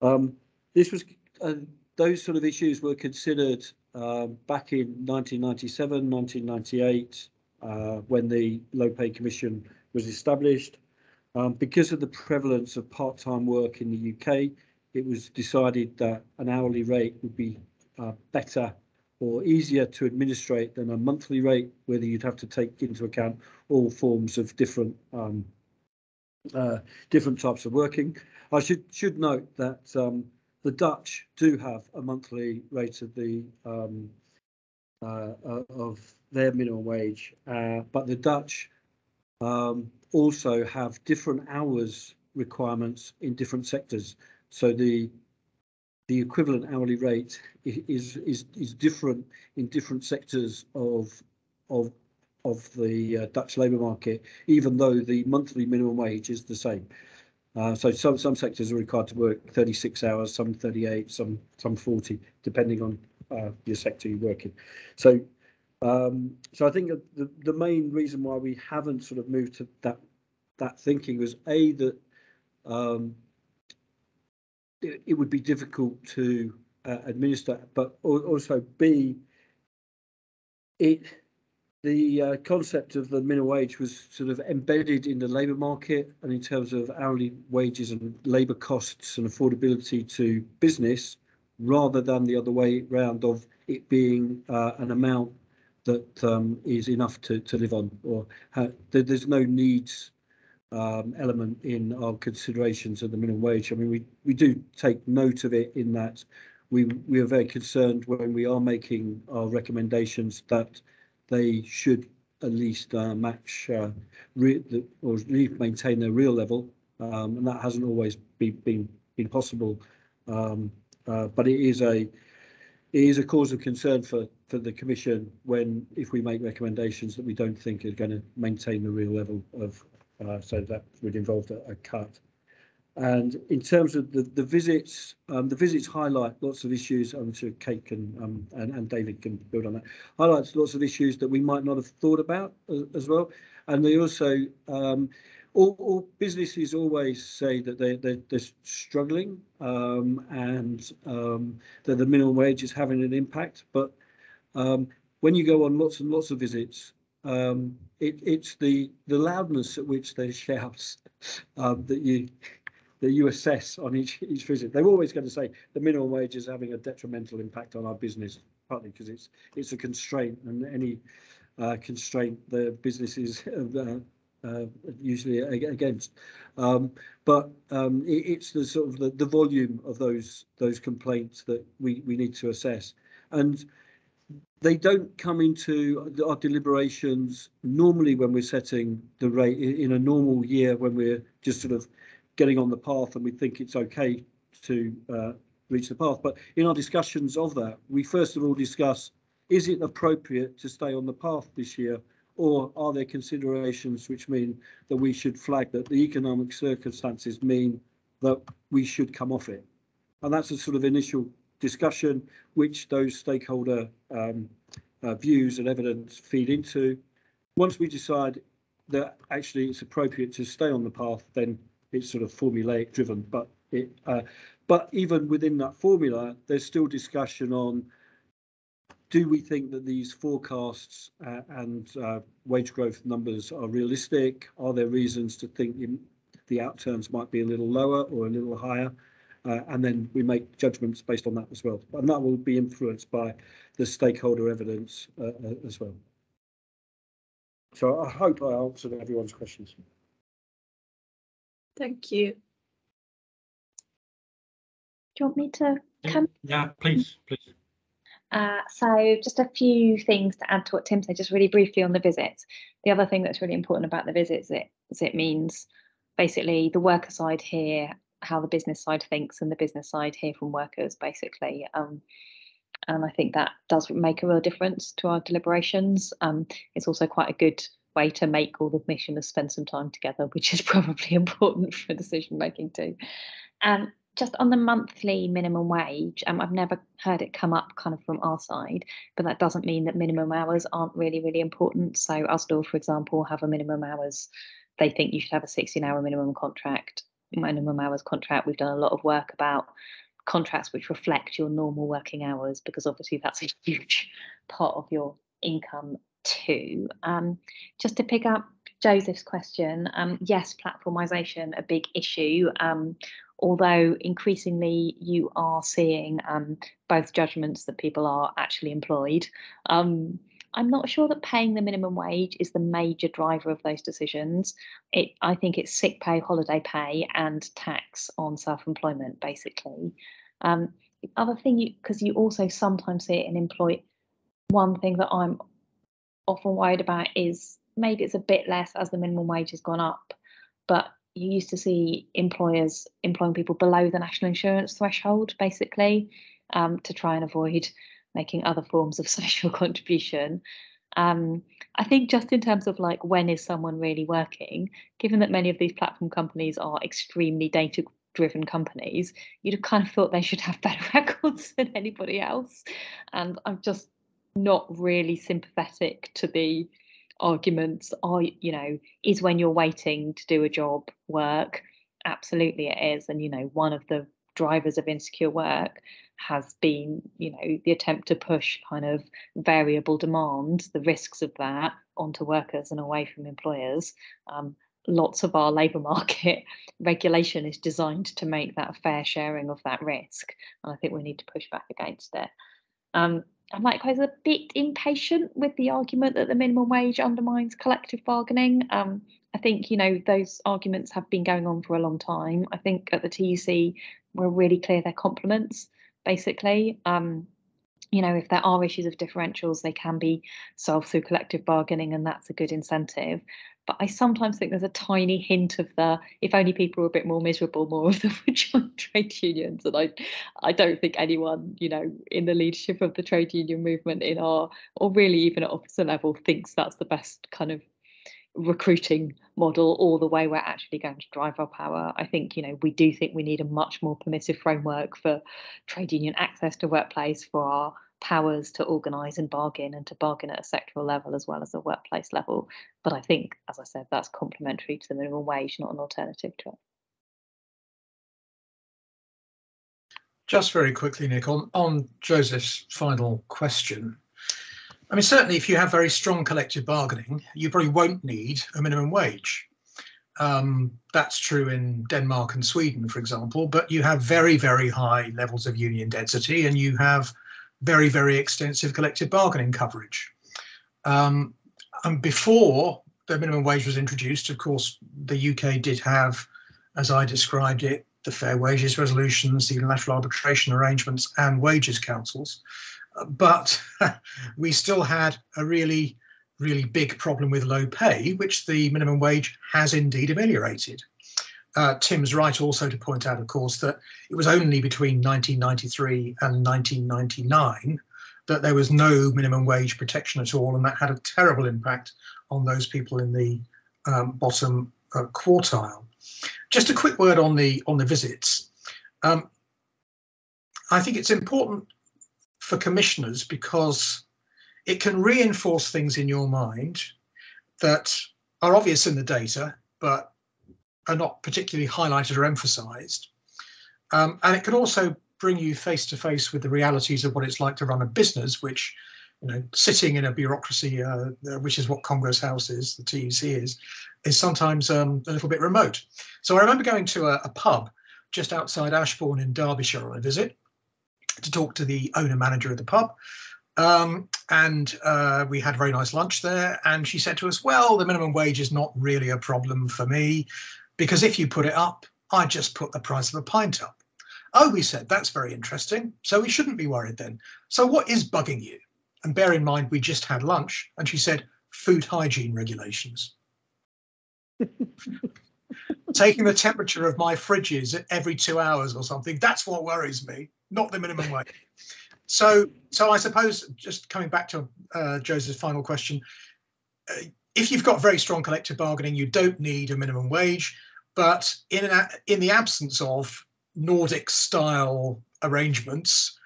um, this was uh, those sort of issues were considered uh, back in 1997, 1998, uh, when the Low Pay Commission was established. Um, because of the prevalence of part-time work in the UK, it was decided that an hourly rate would be uh, better or easier to administrate than a monthly rate, whether you'd have to take into account all forms of different um, uh, different types of working. I should should note that um, the Dutch do have a monthly rate of the um, uh, uh of their minimum wage, uh, but the Dutch um, also have different hours requirements in different sectors. So the the equivalent hourly rate is is is different in different sectors of of of the uh, Dutch labour market, even though the monthly minimum wage is the same. Uh, so some some sectors are required to work 36 hours, some 38, some some 40, depending on uh, your sector you work in. So um, so I think the, the main reason why we haven't sort of moved to that that thinking was a that um, it, it, would be difficult to uh, administer, but also b it the uh, concept of the minimum wage was sort of embedded in the labour market and in terms of hourly wages and labour costs and affordability to business rather than the other way round of it being uh, an amount that um, is enough to, to live on or there's no needs um, element in our considerations of the minimum wage. I mean, we, we do take note of it in that we we are very concerned when we are making our recommendations that they should at least uh, match uh, the, or at least maintain their real level, um, and that hasn't always be, been been possible. Um, uh, but it is a it is a cause of concern for for the commission when if we make recommendations that we don't think are going to maintain the real level of uh, so that would involve a, a, cut. And in terms of the the visits, um, the visits highlight lots of issues. I'm sure Kate can um, and, and David can build on that. Highlights lots of issues that we might not have thought about as, as well. And they also um, all, all, businesses always say that they, they're, they're struggling um, and um, that the minimum wage is having an impact. But um, when you go on lots and lots of visits, it, it's the the loudness at which they shout that you that you assess on each each visit. They're always going to say the minimum wage is having a detrimental impact on our business, partly because it's it's a constraint, and any uh, constraint the businesses uh, uh, usually against. Um, but um, it, it's the sort of the, the volume of those those complaints that we, we need to assess. And they don't come into our deliberations normally when we're setting the rate in a normal year when we're just sort of getting on the path and we think it's okay to uh, reach the path. But in our discussions of that, we first of all discuss, is it appropriate to stay on the path this year or are there considerations which mean that we should flag that the economic circumstances mean that we should come off it? And that's a sort of initial discussion which those stakeholder um, uh, views and evidence feed into. Once we decide that actually it's appropriate to stay on the path, then it's sort of formulaic driven. But it, uh, but even within that formula, there's still discussion on do we think that these forecasts uh, and uh, wage growth numbers are realistic? Are there reasons to think the outturns might be a little lower or a little higher? Uh, and then we make judgments based on that as well. And that will be influenced by the stakeholder evidence uh, uh, as well. So I hope I answered everyone's questions. Thank you. Do you want me to come? Yeah, please, please. Uh, so just a few things to add to what Tim said, just really briefly on the visits. The other thing that's really important about the visits is it, is it means basically the worker side hear, how the business side thinks, and the business side hear from workers, basically. Um, and I think that does make a real difference to our deliberations. Um, it's also quite a good way to make all the commissioners spend some time together, which is probably important for decision making too. And just on the monthly minimum wage, um, I've never heard it come up kind of from our side, but that doesn't mean that minimum hours aren't really, really important. So Usdaw, for example, have a minimum hours. They think you should have a 16 hour minimum contract, minimum hours contract. We've done a lot of work about contracts which reflect your normal working hours because obviously that's a huge part of your income too. Um, just to pick up Joseph's question, um, yes, platformization a big issue. Um, although increasingly you are seeing um, both judgments that people are actually employed. Um, I'm not sure that paying the minimum wage is the major driver of those decisions. It, I think it's sick pay, holiday pay, and tax on self-employment, basically. Um, the other thing, because you, you also sometimes see it in employ. One thing that I'm often worried about is maybe it's a bit less as the minimum wage has gone up, but you used to see employers employing people below the national insurance threshold, basically, um, to try and avoid making other forms of social contribution. Um, I think just in terms of like when is someone really working, given that many of these platform companies are extremely data driven companies, you'd have kind of thought they should have better records than anybody else. And I'm just not really sympathetic to the arguments. Are you know is when you're waiting to do a job work? Absolutely it is and you know one of the drivers of insecure work has been you know the attempt to push kind of variable demand the risks of that onto workers and away from employers. Um, lots of our labour market regulation is designed to make that fair sharing of that risk and i think we need to push back against it. Um, I'm likewise a bit impatient with the argument that the minimum wage undermines collective bargaining. Um, I think you know those arguments have been going on for a long time. I think at the TUC we're really clear they're complements. basically. Um, you know, if there are issues of differentials, they can be solved through collective bargaining, and that's a good incentive. But I sometimes think there's a tiny hint of the if only people were a bit more miserable, more of them would join trade unions. And I I don't think anyone, you know, in the leadership of the trade union movement in our or really even at officer level thinks that's the best kind of recruiting model or the way we're actually going to drive our power. I think, you know, we do think we need a much more permissive framework for trade union access to workplace, for our powers to organise and bargain and to bargain at a sectoral level as well as a workplace level. But I think, as I said, that's complementary to the minimum wage, not an alternative to it. Just very quickly, Nick, on, on Joseph's final question. I mean, certainly if you have very strong collective bargaining, you probably won't need a minimum wage. Um, that's true in Denmark and Sweden, for example, but you have very, very high levels of union density and you have very, very extensive collective bargaining coverage. Um, and before the minimum wage was introduced, of course, the UK did have, as I described it, the fair wages resolutions, the unilateral arbitration arrangements, and wages councils but we still had a really, really big problem with low pay, which the minimum wage has indeed ameliorated. Uh, Tim's right also to point out, of course, that it was only between 1993 and 1999 that there was no minimum wage protection at all, and that had a terrible impact on those people in the um, bottom uh, quartile. Just a quick word on the on the visits. Um, I think it's important for commissioners because it can reinforce things in your mind that are obvious in the data but are not particularly highlighted or emphasized. Um, and it can also bring you face to face with the realities of what it's like to run a business, which, you know, sitting in a bureaucracy, uh, uh which is what Congress House is, the TUC is, is sometimes um, a little bit remote. So I remember going to a, a pub just outside Ashbourne in Derbyshire on a visit, to talk to the owner manager of the pub. Um, and uh, we had a very nice lunch there. And she said to us, Well, the minimum wage is not really a problem for me because if you put it up, I just put the price of a pint up. Oh, we said, that's very interesting. So we shouldn't be worried then. So what is bugging you? And bear in mind, we just had lunch. And she said, food hygiene regulations. Taking the temperature of my fridges every two hours or something, that's what worries me not the minimum wage. So, so I suppose just coming back to uh, Joseph's final question, uh, if you've got very strong collective bargaining, you don't need a minimum wage. But in an, in the absence of Nordic style arrangements,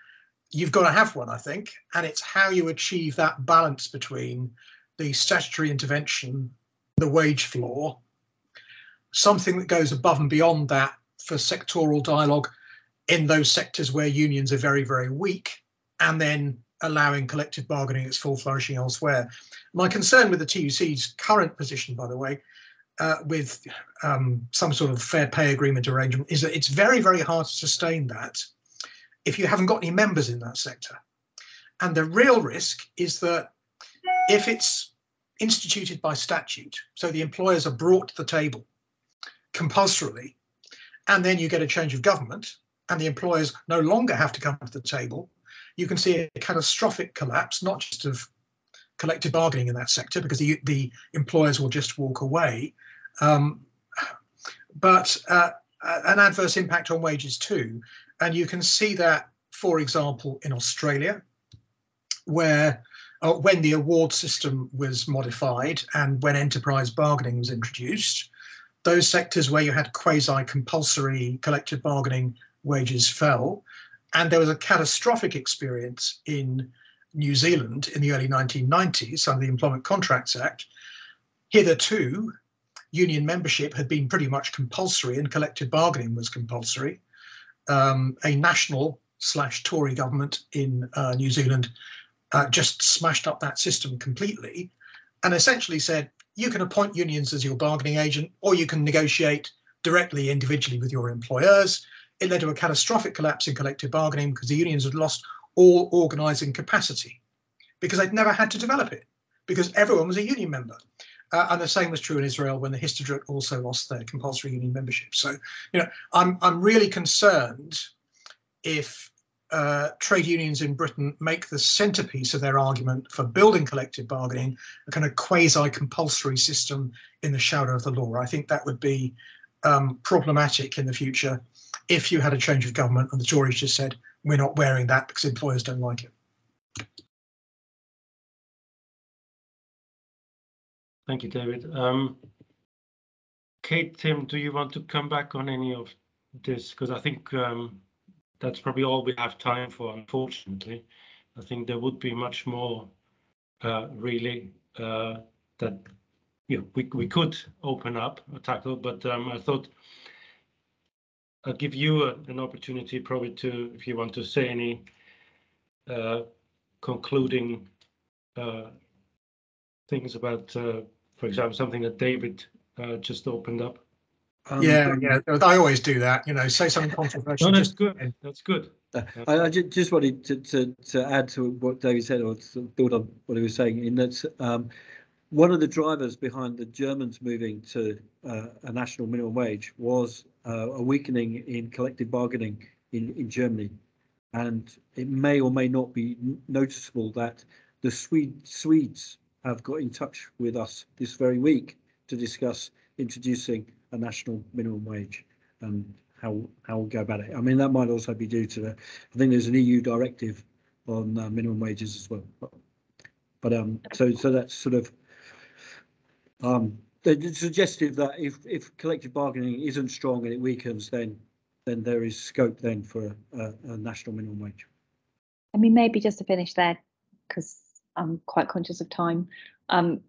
you've got to have one, I think. And it's how you achieve that balance between the statutory intervention, the wage floor, something that goes above and beyond that for sectoral dialogue in those sectors where unions are very, very weak, and then allowing collective bargaining its full flourishing elsewhere. My concern with the TUC's current position, by the way, uh, with um, some sort of fair pay agreement arrangement, is that it's very, very hard to sustain that if you haven't got any members in that sector. And the real risk is that if it's instituted by statute, so the employers are brought to the table compulsorily, and then you get a change of government, and the employers no longer have to come to the table, you can see a catastrophic collapse, not just of collective bargaining in that sector, because the, the employers will just walk away, um, but uh, an adverse impact on wages too. And you can see that, for example, in Australia, where uh, when the award system was modified and when enterprise bargaining was introduced, those sectors where you had quasi compulsory collective bargaining wages fell. And there was a catastrophic experience in New Zealand in the early 1990s under the Employment Contracts Act. Hitherto, union membership had been pretty much compulsory and collective bargaining was compulsory. Um, a national slash Tory government in uh, New Zealand uh, just smashed up that system completely and essentially said you can appoint unions as your bargaining agent or you can negotiate directly individually with your employers it led to a catastrophic collapse in collective bargaining because the unions had lost all organising capacity because they'd never had to develop it because everyone was a union member. Uh, and the same was true in Israel when the Histadrut also lost their compulsory union membership. So, you know, I'm I'm really concerned if uh, trade unions in Britain make the centerpiece of their argument for building collective bargaining a kind of quasi-compulsory system in the shadow of the law. I think that would be um, problematic in the future if you had a change of government and the Tories just said, we're not wearing that because employers don't like it. Thank you, David. Um, Kate, Tim, do you want to come back on any of this? Because I think um, that's probably all we have time for, unfortunately. I think there would be much more uh, really uh, that you know, we, we could open up or tackle, but um, I thought I'll give you a, an opportunity probably to, if you want to say any uh, concluding uh, things about, uh, for example, something that David uh, just opened up. Um, yeah, yeah, I always do that. You know, say something controversial. No, that's just- good. That's good. Uh, I, I just wanted to, to, to add to what David said, or to build on what he was saying, in that um, one of the drivers behind the Germans moving to uh, a national minimum wage was uh, a weakening in collective bargaining in, in Germany. And it may or may not be noticeable that the Swede, Swedes have got in touch with us this very week to discuss introducing a national minimum wage and how how we'll go about it. I mean, that might also be due to the, I think there's an EU directive on uh, minimum wages as well. But, but um, so so that's sort of um, it's suggestive that if if collective bargaining isn't strong and it weakens, then then there is scope then for a, a, a national minimum wage. I mean, maybe just to finish there, because I'm quite conscious of time. Um,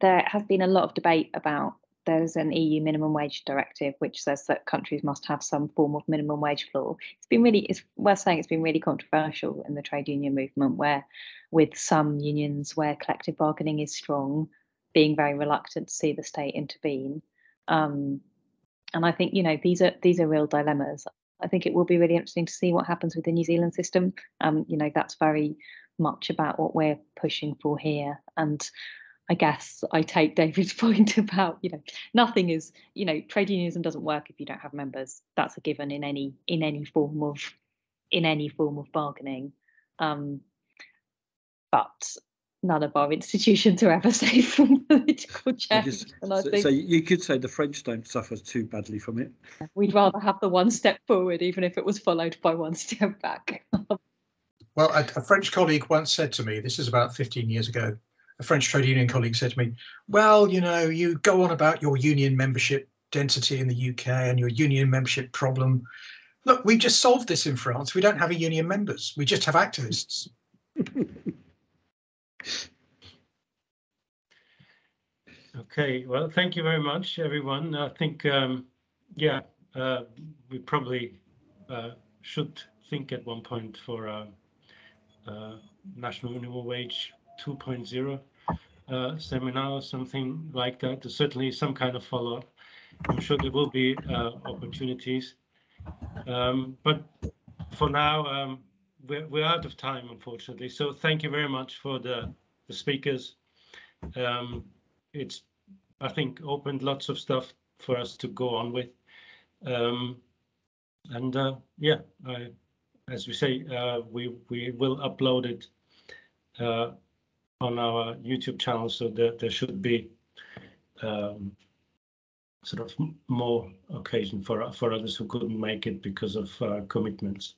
there has been a lot of debate about there's an EU minimum wage directive which says that countries must have some form of minimum wage floor. It's been really, it's worth saying it's been really controversial in the trade union movement where with some unions where collective bargaining is strong, being very reluctant to see the state intervene. Um, and I think, you know, these are these are real dilemmas. I think it will be really interesting to see what happens with the New Zealand system. Um, you know, that's very much about what we're pushing for here. And I guess I take David's point about, you know, nothing is, you know, trade unionism doesn't work if you don't have members. That's a given in any in any form of in any form of bargaining. Um, but none of our institutions are ever safe from political change. just- and I so, think so you could say the French don't suffer too badly from it. we'd rather have the one step forward, even if it was followed by one step back. Well, a, a French colleague once said to me, this is about 15 years ago, a French trade union colleague said to me, well, you know, you go on about your union membership density in the UK and your union membership problem. Look, we just solved this in France. We don't have a union members. We just have activists. Okay, well, thank you very much, everyone. I think, um, yeah, uh, we probably uh, should think at one point for a, uh national minimum wage 2.0 uh, seminar or something like that. There's certainly some kind of follow-up. I'm sure there will be uh, opportunities. Um, but for now, um, we're, we're out of time, unfortunately. So thank you very much for the, the speakers. Um, it's, I think, opened lots of stuff for us to go on with. Um, and uh, yeah, I, as we say, uh, we we will upload it uh, on our YouTube channel, so that there should be um, sort of more occasion for for others who couldn't make it because of uh, commitments.